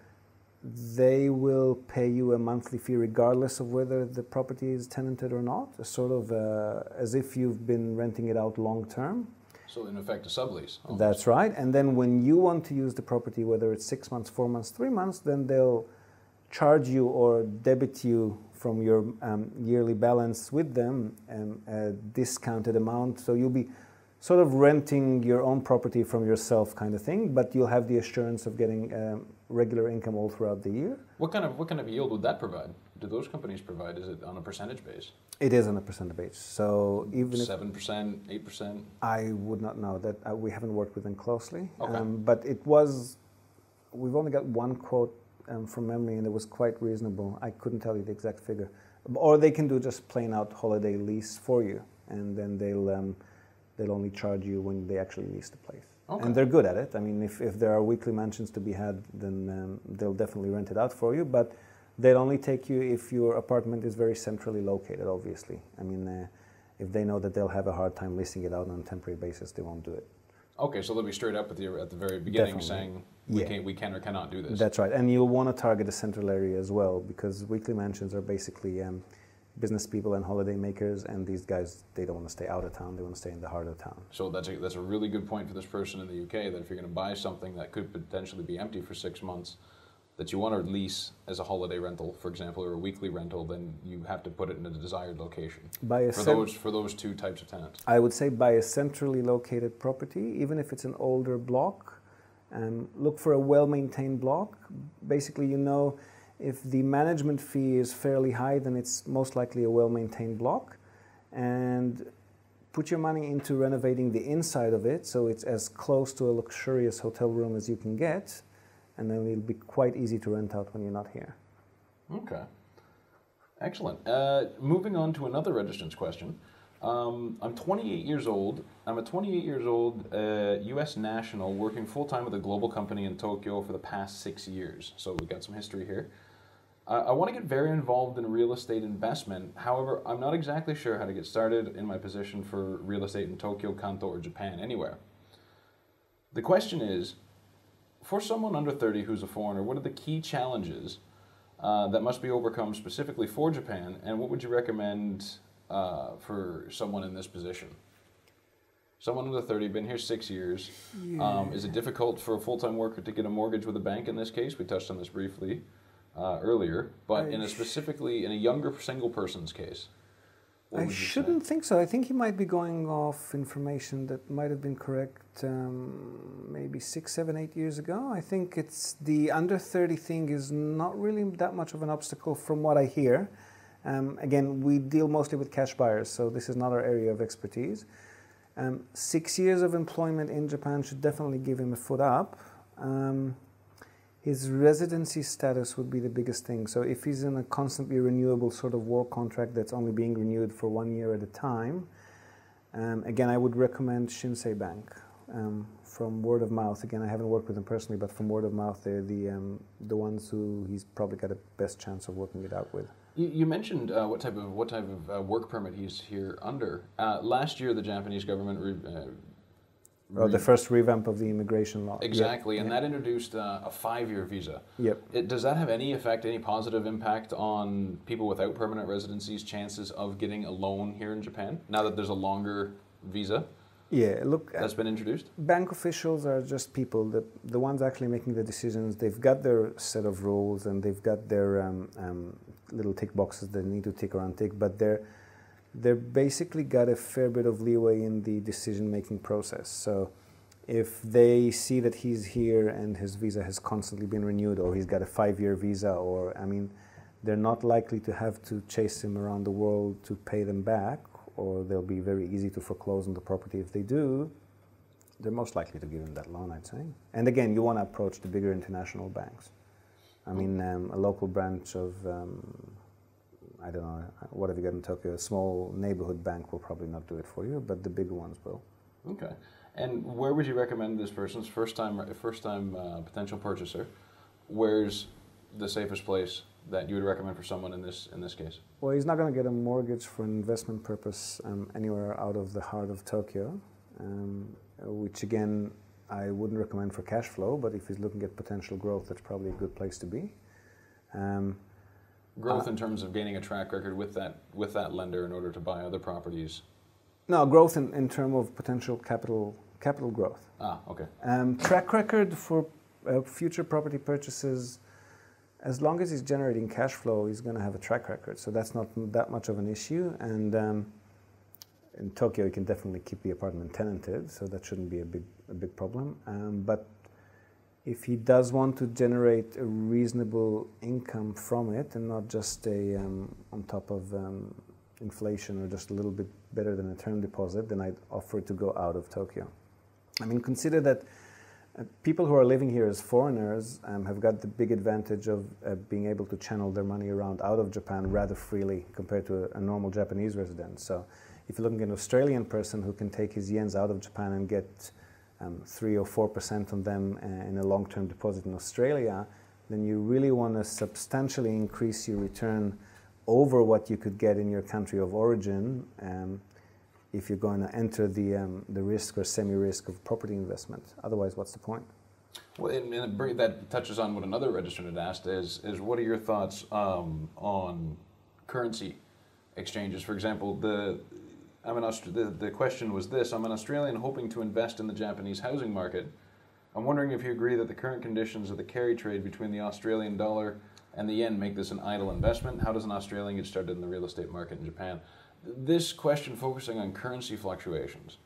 they will pay you a monthly fee regardless of whether the property is tenanted or not, sort of uh, as if you've been renting it out long term. So in effect, a sublease. Almost. That's right. And then when you want to use the property, whether it's six months, four months, three months, then they'll charge you or debit you from your um, yearly balance with them um, a discounted amount. So you'll be sort of renting your own property from yourself, kind of thing, but you'll have the assurance of getting um, regular income all throughout the year. What kind of what kind of yield would that provide? Do those companies provide? Is it on a percentage base? It is on a percentage base. So even seven percent, eight percent. I would not know that uh, we haven't worked with them closely. Okay. Um, but it was, we've only got one quote um, from memory, and it was quite reasonable. I couldn't tell you the exact figure. Or they can do just plain out holiday lease for you, and then they'll um, they'll only charge you when they actually lease the place. Okay. And they're good at it. I mean, if, if there are weekly mansions to be had, then um, they'll definitely rent it out for you. But they'll only take you if your apartment is very centrally located. Obviously, I mean, uh, if they know that they'll have a hard time leasing it out on a temporary basis, they won't do it. Okay, so they'll be straight up with you at the very beginning, Definitely. saying we Yeah. can we can or cannot do this. That's right, and you'll want to target a central area as well because weekly mansions are basically um, business people and holiday makers, and these guys they don't want to stay out of town; they want to stay in the heart of town. So that's a, that's a really good point for this person in the UK that if you're going to buy something that could potentially be empty for six months, that you want to lease as a holiday rental, for example, or a weekly rental, then you have to put it in a desired location Buy a for those for those two types of tenants. I would say buy a centrally located property, even if it's an older block. Um, look for a well-maintained block. Basically, you know, if the management fee is fairly high, then it's most likely a well-maintained block, and put your money into renovating the inside of it so it's as close to a luxurious hotel room as you can get, and then it'll be quite easy to rent out when you're not here. Okay. Excellent. Uh, moving on to another registrant's question. Um, I'm 28 years old. I'm a 28 years old uh, U.S. national working full time with a global company in Tokyo for the past six years. So we've got some history here. Uh, I want to get very involved in real estate investment. However, I'm not exactly sure how to get started in my position for real estate in Tokyo, Kanto, or Japan, anywhere. The question is, for someone under 30 who's a foreigner, what are the key challenges uh, that must be overcome specifically for Japan, and what would you recommend uh, for someone in this position? Someone under 30, been here six years. Um, is it difficult for a full time worker to get a mortgage with a bank in this case? We touched on this briefly uh, earlier, but in a specifically in a younger single person's case. I you say? shouldn't think so. I think he might be going off information that might have been correct um, maybe six, seven, eight years ago. I think it's the under 30 thing is not really that much of an obstacle from what I hear. Um, again, we deal mostly with cash buyers, so this is not our area of expertise. Um, six years of employment in Japan should definitely give him a foot up. Um, his residency status would be the biggest thing. So if he's in a constantly renewable sort of work contract that's only being renewed for one year at a time, um, again, I would recommend Shinsei Bank. Um, from word of mouth, again, I haven't worked with them personally, but from word of mouth, they're the um, the ones who he's probably got the best chance of working it out with. You, you mentioned uh, what type of what type of uh, work permit he's here under. Uh, last year, the Japanese government re- uh, Or the first revamp of the immigration law. Yep, Exactly, and yep, that introduced uh, a five-year visa. Yep. It, does that have any effect, any positive impact on people without permanent residencies' chances of getting a loan here in Japan? Now that there's a longer visa Yeah, look, that's been introduced. bank officials are just people the, the ones actually making the decisions they've got their set of rules and they've got their um, um, little tick boxes they need to tick or untick but they're they're basically got a fair bit of leeway in the decision making process so if they see that he's here and his visa has constantly been renewed or he's got a five year visa or i mean they're not likely to have to chase him around the world to pay them back or they'll be very easy to foreclose on the property if they do they're most likely to give him that loan, I'd say. And again, you want to approach the bigger international banks. I mean, um, a local branch of, um, I don't know, what have you got in Tokyo? A small neighborhood bank will probably not do it for you, but the bigger ones will. Okay. And where would you recommend this person's first time first time uh, potential purchaser? Where's the safest place that you would recommend for someone in this in this case? Well, he's not going to get a mortgage for an investment purpose um, anywhere out of the heart of Tokyo, um, which again, I wouldn't recommend for cash flow, but if he's looking at potential growth, that's probably a good place to be. Um, Growth in terms of gaining a track record with that with that lender in order to buy other properties. no, growth in, in terms of potential capital capital growth. Ah, okay. Um, track record for uh, future property purchases. as long as he's generating cash flow, he's going to have a track record. So that's not that much of an issue. And um, in Tokyo, you can definitely keep the apartment tenanted, so that shouldn't be a big a big problem. Um, but if he does want to generate a reasonable income from it and not just a um, on top of um, inflation or just a little bit better than a term deposit, then I'd offer to go out of Tokyo. I mean, consider that uh, people who are living here as foreigners um, have got the big advantage of uh, being able to channel their money around out of Japan rather freely compared to a, a, normal Japanese resident. So, if you're looking at an Australian person who can take his yens out of Japan and get um, three or four percent on them uh, in a long-term deposit in Australia, then you really want to substantially increase your return over what you could get in your country of origin. Um, if you're going to enter the, um, the risk or semi-risk of property investment. Otherwise, what's the point? Well, and, and that touches on what another registrant had asked is, is what are your thoughts um, on currency exchanges? For example, the, I'm an Aust- the, the question was this, I'm an Australian hoping to invest in the Japanese housing market. I'm wondering if you agree that the current conditions of the carry trade between the Australian dollar and the yen make this an idle investment. How does an Australian get started in the real estate market in Japan? this question focusing on currency fluctuations,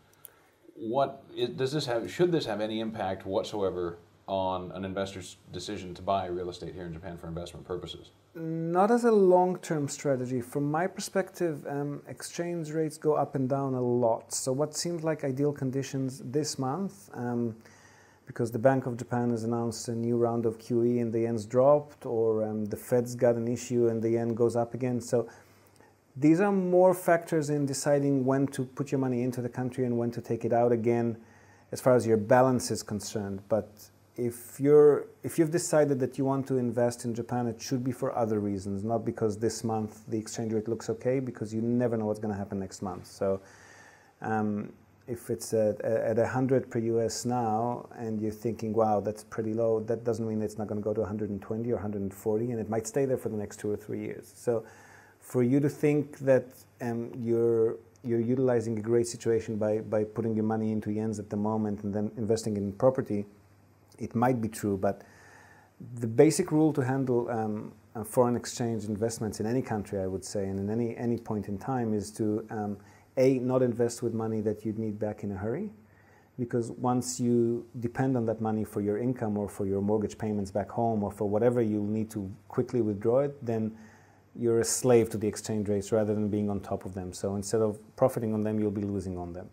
what is, does this have? Should this have any impact whatsoever on an investor's decision to buy real estate here in Japan for investment purposes? Not as a long-term strategy. From my perspective, um, exchange rates go up and down a lot. So what seems like ideal conditions this month. Um, because the Bank of Japan has announced a new round of QE and the yen's dropped, or um, the Fed's got an issue and the yen goes up again. So these are more factors in deciding when to put your money into the country and when to take it out again, as far as your balance is concerned. But if you're if you've decided that you want to invest in Japan, it should be for other reasons, not because this month the exchange rate looks okay, because you never know what's going to happen next month. So. Um, if it's at, at 100 per US now and you're thinking, wow, that's pretty low, that doesn't mean it's not going to go to 120 or 140 and it might stay there for the next two or three years. So for you to think that um, you're you're utilizing a great situation by, by putting your money into yens at the moment and then investing in property, it might be true, but the basic rule to handle um, foreign exchange investments in any country, I would say, and in any, any point in time, is to um, A, not invest with money that you'd need back in a hurry, because once you depend on that money for your income or for your mortgage payments back home or for whatever you'll need to quickly withdraw it, then you're a slave to the exchange rates rather than being on top of them. So instead of profiting on them, you'll be losing on them.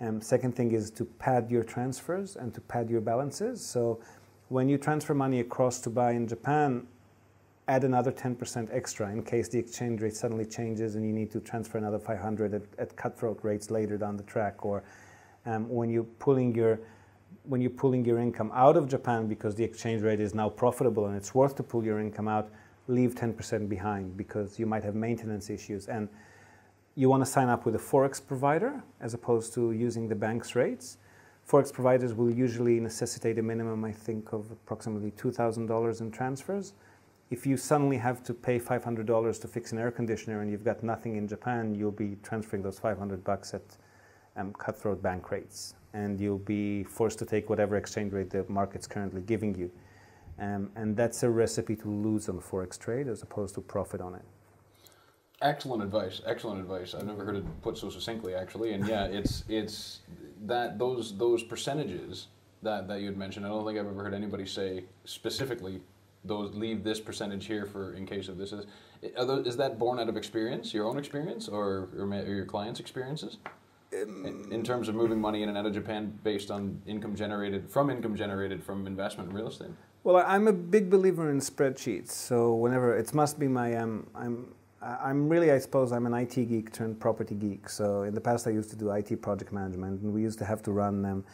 And second thing is to pad your transfers and to pad your balances. So when you transfer money across to buy in Japan, add another 10% extra in case the exchange rate suddenly changes and you need to transfer another 500 at, at cutthroat rates later down the track. Or um, when you're pulling your when you're pulling your income out of Japan because the exchange rate is now profitable and it's worth to pull your income out, leave 10% behind because you might have maintenance issues. And you want to sign up with a Forex provider as opposed to using the bank's rates. Forex providers will usually necessitate a minimum, I think, of approximately $2,000 in transfers. If you suddenly have to pay $500 to fix an air conditioner and you've got nothing in Japan, you'll be transferring those 500 bucks at um, cutthroat bank rates. And you'll be forced to take whatever exchange rate the market's currently giving you. Um, and that's a recipe to lose on forex trade as opposed to profit on it. Excellent advice. Excellent advice. I've never heard it put so succinctly, actually. And yeah, it's (laughs) it's that those those percentages that that you had mentioned. I don't think I've ever heard anybody say specifically those leave this percentage here for in case of this is. Those, is that born out of experience, your own experience, or or, or your clients' experiences? in, in terms of moving money in and out of Japan based on income generated from income generated from investment in real estate. Well, I'm a big believer in spreadsheets. So whenever it must be my um, I'm I'm really I suppose I'm an IT geek turned property geek. So in the past I used to do IT project management, and we used to have to run um,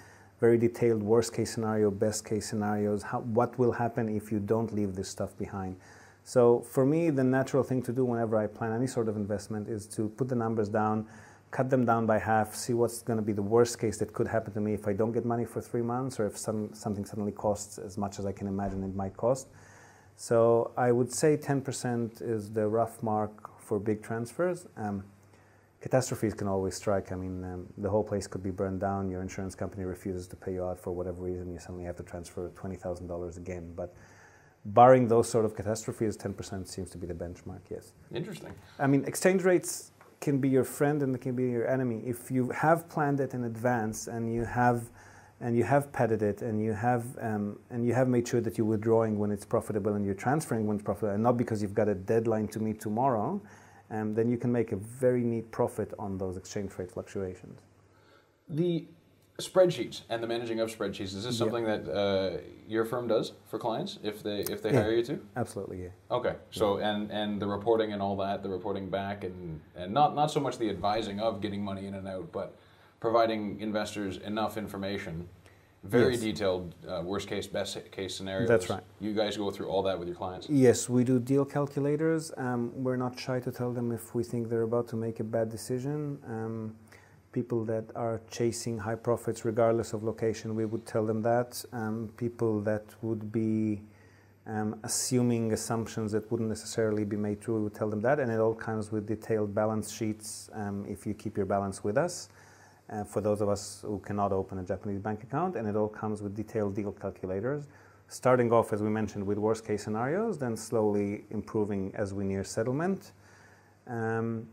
very detailed worst case scenario, best case scenarios. How, what will happen if you don't leave this stuff behind? So for me, the natural thing to do whenever I plan any sort of investment is to put the numbers down cut them down by half, see what's going to be the worst case that could happen to me if I don't get money for three months or if some, something suddenly costs as much as I can imagine it might cost. So I would say 10% is the rough mark for big transfers. Um, catastrophes can always strike. I mean, um, the whole place could be burned down. Your insurance company refuses to pay you out for whatever reason. You suddenly have to transfer $20,000 again. But barring those sort of catastrophes, 10% seems to be the benchmark, yes. Interesting. I mean, exchange rates can be your friend and they can be your enemy. If you have planned it in advance and you have and you have padded it and you have um, and you have made sure that you're withdrawing when it's profitable and you're transferring when it's profitable and not because you've got a deadline to meet tomorrow, um, then you can make a very neat profit on those exchange rate fluctuations. The spreadsheets and the managing of spreadsheets is this something that uh, your firm does for clients if they if they yeah. hire you to absolutely yeah okay so yeah. and and the reporting and all that the reporting back and and not not so much the advising of getting money in and out but providing investors enough information very yes. detailed uh, worst case best case scenarios that's right you guys go through all that with your clients yes we do deal calculators um, we're not shy to tell them if we think they're about to make a bad decision um, people that are chasing high profits regardless of location, we would tell them that. Um, people that would be um, assuming assumptions that wouldn't necessarily be made true, we would tell them that. And it all comes with detailed balance sheets um, if you keep your balance with us. Uh, for those of us who cannot open a Japanese bank account, and it all comes with detailed deal calculators, starting off, as we mentioned, with worst case scenarios, then slowly improving as we near settlement. Um,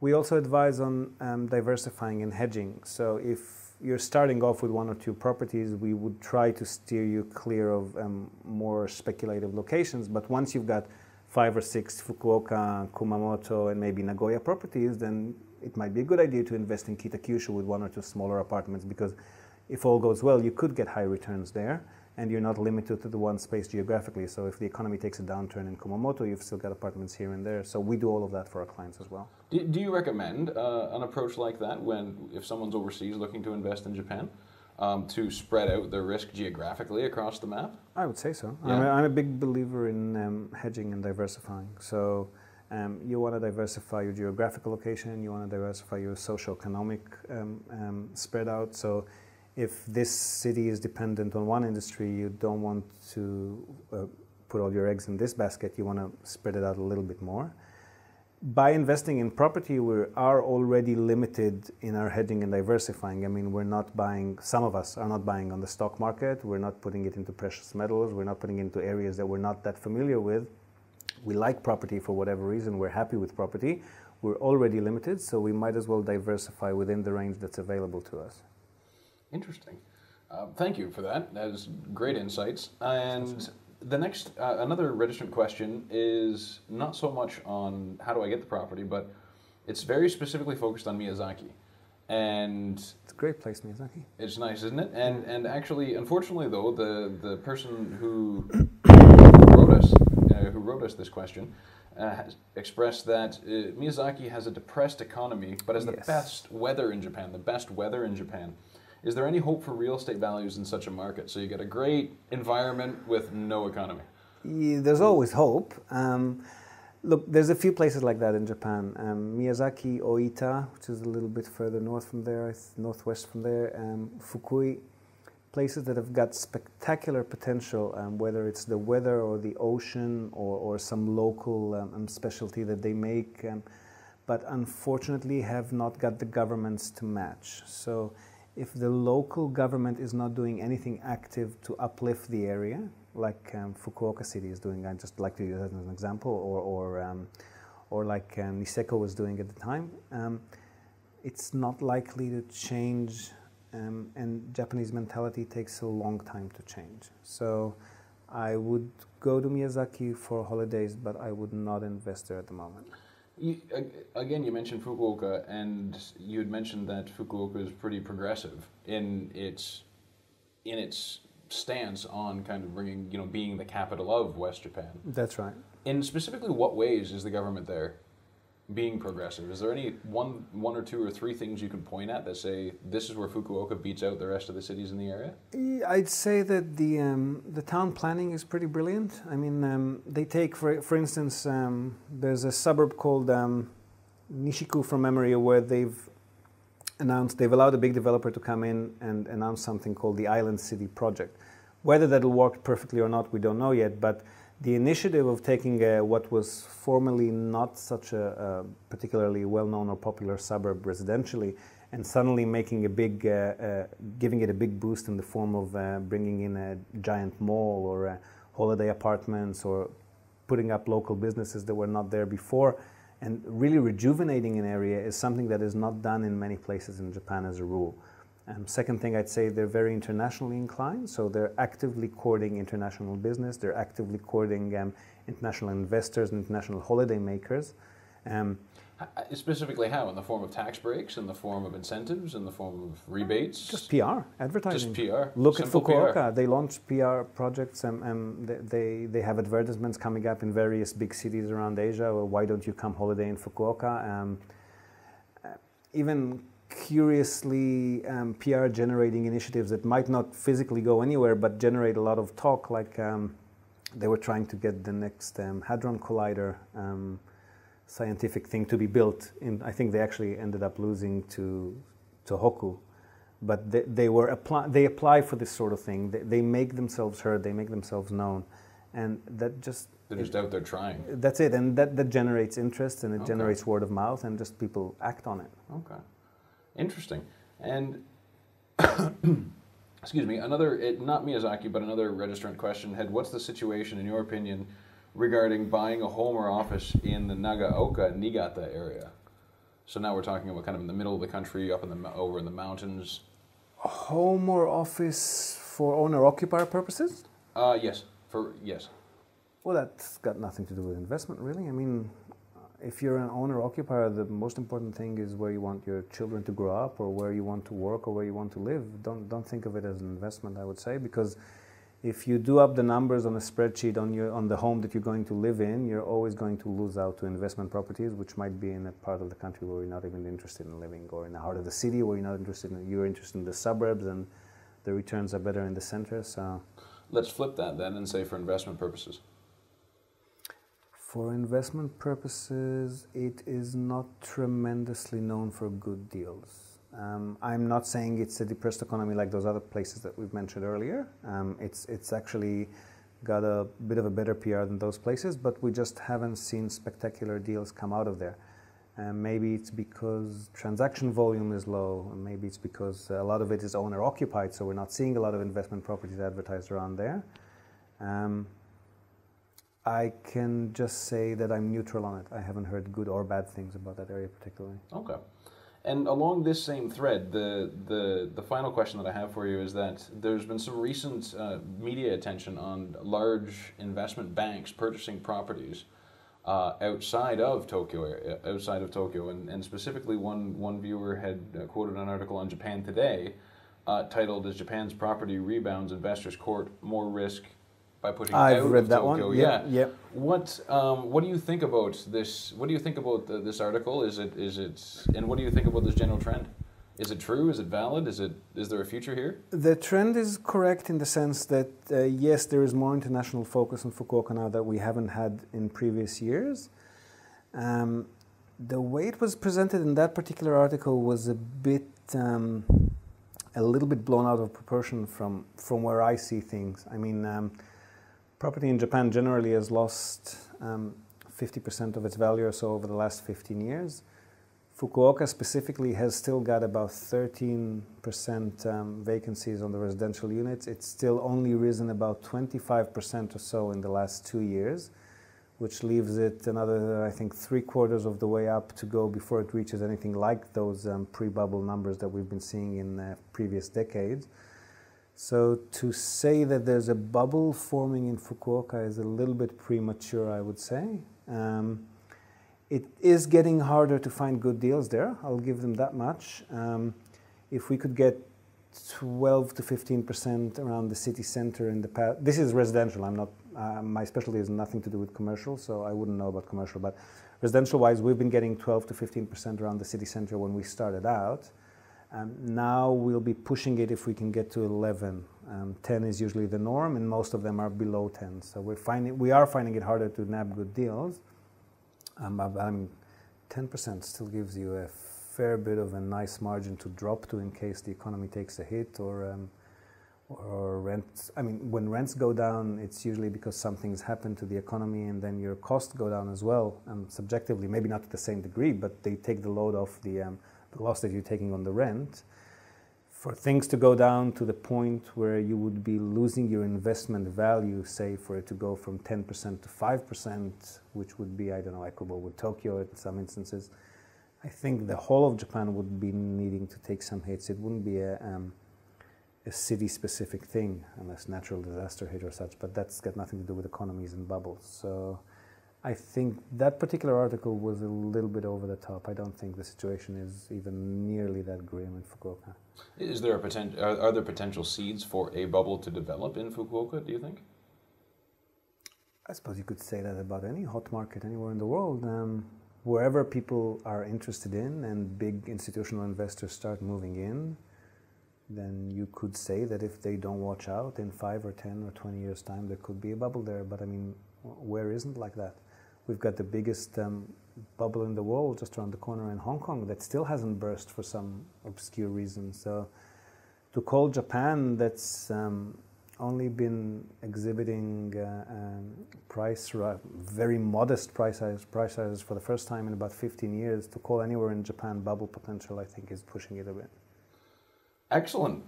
we also advise on um, diversifying and hedging. So if you're starting off with one or two properties, we would try to steer you clear of um, more speculative locations. But once you've got five or six Fukuoka, Kumamoto, and maybe Nagoya properties, then it might be a good idea to invest in Kitakyushu with one or two smaller apartments because if all goes well, you could get high returns there and you're not limited to the one space geographically. So if the economy takes a downturn in Kumamoto, you've still got apartments here and there. So we do all of that for our clients as well. Do, do you recommend uh, an approach like that when if someone's overseas looking to invest in Japan? Um, to spread out the risk geographically across the map? I would say so. Yeah. I'm, a, I'm, a big believer in um, hedging and diversifying. So um, you want to diversify your geographical location, you want to diversify your socio-economic um, um, spread out. So if this city is dependent on one industry, you don't want to uh, put all your eggs in this basket. You want to spread it out a little bit more. By investing in property, we are already limited in our hedging and diversifying. I mean, we're not buying, some of us are not buying on the stock market. We're not putting it into precious metals. We're not putting it into areas that we're not that familiar with. We like property for whatever reason. We're happy with property. We're already limited, so we might as well diversify within the range that's available to us. Interesting. Uh, thank you for that. That is great insights. And the next, uh, another registrant question is not so much on how do I get the property, but it's very specifically focused on Miyazaki. And it's a great place, Miyazaki. It's nice, isn't it? And and actually, unfortunately, though, the the person who who wrote us this question uh, has expressed that uh, Miyazaki has a depressed economy, but has yes. the best weather in Japan. The best weather in Japan. Is there any hope for real estate values in such a market? So you get a great environment with no economy. Yeah, there's always hope. Um, look, there's a few places like that in Japan. Um, Miyazaki, Oita, which is a little bit further north from there, northwest from there, um, Fukui, places that have got spectacular potential, um, whether it's the weather or the ocean or, or some local um, um, specialty that they make, um, but unfortunately have not got the governments to match. So if the local government is not doing anything active to uplift the area, like um, Fukuoka City is doing, I just like to use that as an example, or, or, um, or like Niseko was doing at the time, it's not likely to change, um, and Japanese mentality takes a long time to change. So I would go to Miyazaki for holidays, but I would not invest there at the moment. You, again, you mentioned Fukuoka, and you had mentioned that Fukuoka is pretty progressive in its in its stance on kind of bringing, you know, being the capital of West Japan. That's right. In specifically, what ways is the government there being progressive? Is there any one, one or two or three things you can point at that say this is where Fukuoka beats out the rest of the cities in the area? I'd say that the um, the town planning is pretty brilliant. I mean, um, they take for for instance, um, there's a suburb called um, Nishiku from memory where they've announced they've allowed a big developer to come in and announce something called the Island City project. Whether that'll work perfectly or not, we don't know yet, but the initiative of taking a, what was formerly not such a, a particularly well-known or popular suburb residentially and suddenly making a big, uh, uh, giving it a big boost in the form of uh, bringing in a giant mall or a, holiday apartments or putting up local businesses that were not there before. And really rejuvenating an area is something that is not done in many places in Japan as a rule. Um, second thing I'd say, they're very internationally inclined, so they're actively courting international business, they're actively courting um, international investors and international holiday makers. Um, Specifically, how? In the form of tax breaks, in the form of incentives, in the form of rebates? Just PR, advertising. Just PR. Look at Fukuoka. PR. They launch PR projects and, and they, they have advertisements coming up in various big cities around Asia. Well, why don't you come holiday in Fukuoka? Um, uh, even curiously um, PR generating initiatives that might not physically go anywhere but generate a lot of talk, like um, they were trying to get the next um, Hadron Collider um, scientific thing to be built. In, I think they actually ended up losing to Tohoku. but they, they were apply, they apply for this sort of thing. They, they, make themselves heard. They make themselves known, and that just they're just out there trying. That's it, and that, that generates interest and it okay. generates word of mouth, and just people act on it. Okay, interesting. And (coughs) excuse me, another it, not Miyazaki, but another registrant question had: What's the situation, in your opinion? regarding buying a home or office in the Nagaoka, Niigata area. So now we're talking about kind of in the middle of the country, up in the over in the mountains. Home or office for owner occupier purposes? Uh, yes, for yes. Well, that's got nothing to do with investment, really. I mean, if you're an owner occupier, the most important thing is where you want your children to grow up, or where you want to work, or where you want to live. Don't don't think of it as an investment. I would say because if you do up the numbers on a spreadsheet on your on the home that you're going to live in, you're always going to lose out to investment properties, which might be in a part of the country where you're not even interested in living, or in the heart of the city where you're not interested in. You're interested in the suburbs, and the returns are better in the center. So, let's flip that then and say for investment purposes. For investment purposes, it is not tremendously known for good deals. Um, I'm not saying it's a depressed economy like those other places that we've mentioned earlier. Um, it's it's actually got a bit of a better PR than those places, but we just haven't seen spectacular deals come out of there. Um, maybe it's because transaction volume is low, maybe it's because a lot of it is owner occupied, so we're not seeing a lot of investment properties advertised around there. Um, I can just say that I'm neutral on it. I haven't heard good or bad things about that area particularly. Okay. And along this same thread, the, the, the final question that I have for you is that there's been some recent uh, media attention on large investment banks purchasing properties uh, outside of Tokyo, uh, outside of Tokyo, and, and specifically one one viewer had uh, quoted an article on Japan Today, uh, titled "As Japan's Property Rebounds, Investors Court More Risk by pushing I've read that Tokyo. one. Yeah, yeah. What um, What do you think about this? What do you think about the, this article? Is it is it and what do you think about this general trend? Is it true? Is it valid? Is it is there a future here? The trend is correct in the sense that uh, yes, there is more international focus on Fukuoka now that we haven't had in previous years. Um, the way it was presented in that particular article was a bit. Um, a little bit blown out of proportion from, from where I see things. I mean, um, Property in Japan generally has lost um, 50% of its value or so over the last 15 years. Fukuoka specifically has still got about 13% um, vacancies on the residential units. It's still only risen about 25% or so in the last two years, which leaves it another, I think, three quarters of the way up to go before it reaches anything like those um, pre bubble numbers that we've been seeing in uh, previous decades. So to say that there's a bubble forming in Fukuoka is a little bit premature, I would say. Um, it is getting harder to find good deals there. I'll give them that much. Um, if we could get 12 to 15 percent around the city center in the past, this is residential. I'm not. Uh, my specialty has nothing to do with commercial, so I wouldn't know about commercial. But residential-wise, we've been getting 12 to 15 percent around the city center when we started out. Um, now we'll be pushing it if we can get to 11. Um, 10 is usually the norm, and most of them are below 10. So we're finding, we are finding it harder to nab good deals. Um, but, I mean, 10% still gives you a fair bit of a nice margin to drop to in case the economy takes a hit or, um, or rents. I mean, when rents go down, it's usually because something's happened to the economy, and then your costs go down as well. And subjectively, maybe not to the same degree, but they take the load off the um, the loss that you're taking on the rent. for things to go down to the point where you would be losing your investment value, say for it to go from 10% to 5%, which would be, I don't know, equable with Tokyo in some instances, I think the whole of Japan would be needing to take some hits. It wouldn't be a, um, a city specific thing unless natural disaster hit or such, but that's got nothing to do with economies and bubbles. So I think that particular article was a little bit over the top. I don't think the situation is even nearly that grim in Fukuoka. Is there a potential? Are, are, there potential seeds for a bubble to develop in Fukuoka? Do you think? I suppose you could say that about any hot market anywhere in the world. Um, wherever people are interested in and big institutional investors start moving in, then you could say that if they don't watch out in five or ten or twenty years' time, there could be a bubble there. But I mean, where isn't like that? We've got the biggest um, bubble in the world just around the corner in Hong Kong that still hasn't burst for some obscure reason. So to call Japan that's um, only been exhibiting uh, um, price very modest price prices for the first time in about 15 years to call anywhere in Japan bubble potential I think is pushing it a bit. Excellent.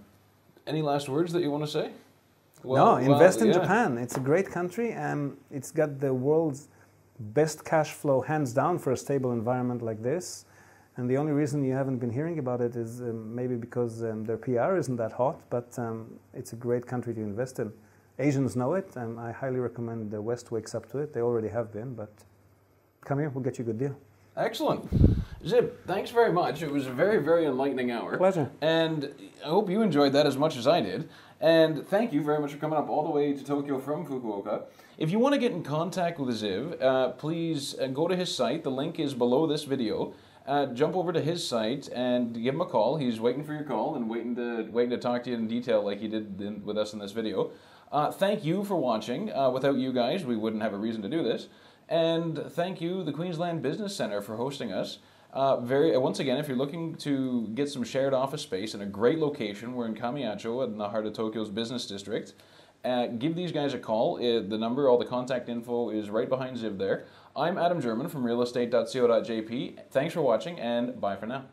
Any last words that you want to say? Well, no, invest well, in yeah. Japan. It's a great country. and it's got the world's best cash flow, hands down, for a stable environment like this. And the only reason you haven't been hearing about it is um, maybe because um, their PR isn't that hot, but um, it's a great country to invest in. Asians know it, and I highly recommend the West wakes up to it. They already have been, but come here, we'll get you a good deal. Excellent. Ziv, thanks very much. It was a very, very enlightening hour. Pleasure. And I hope you enjoyed that as much as I did. And thank you very much for coming up all the way to Tokyo from Fukuoka. If you want to get in contact with Ziv, uh, please uh, go to his site. The link is below this video. Uh, jump over to his site and give him a call. He's waiting for your call and waiting to waiting to talk to you in detail like he did in, with us in this video. Uh, thank you for watching. Uh, without you guys, we wouldn't have a reason to do this. And thank you, the Queensland Business Centre, for hosting us. Uh, very once again, if you're looking to get some shared office space in a great location, we're in Kamiyacho in the heart of Tokyo's business district. Uh, give these guys a call. Uh, the number, all the contact info is right behind Ziv there. I'm Adam German from realestate.co.jp. Thanks for watching and bye for now.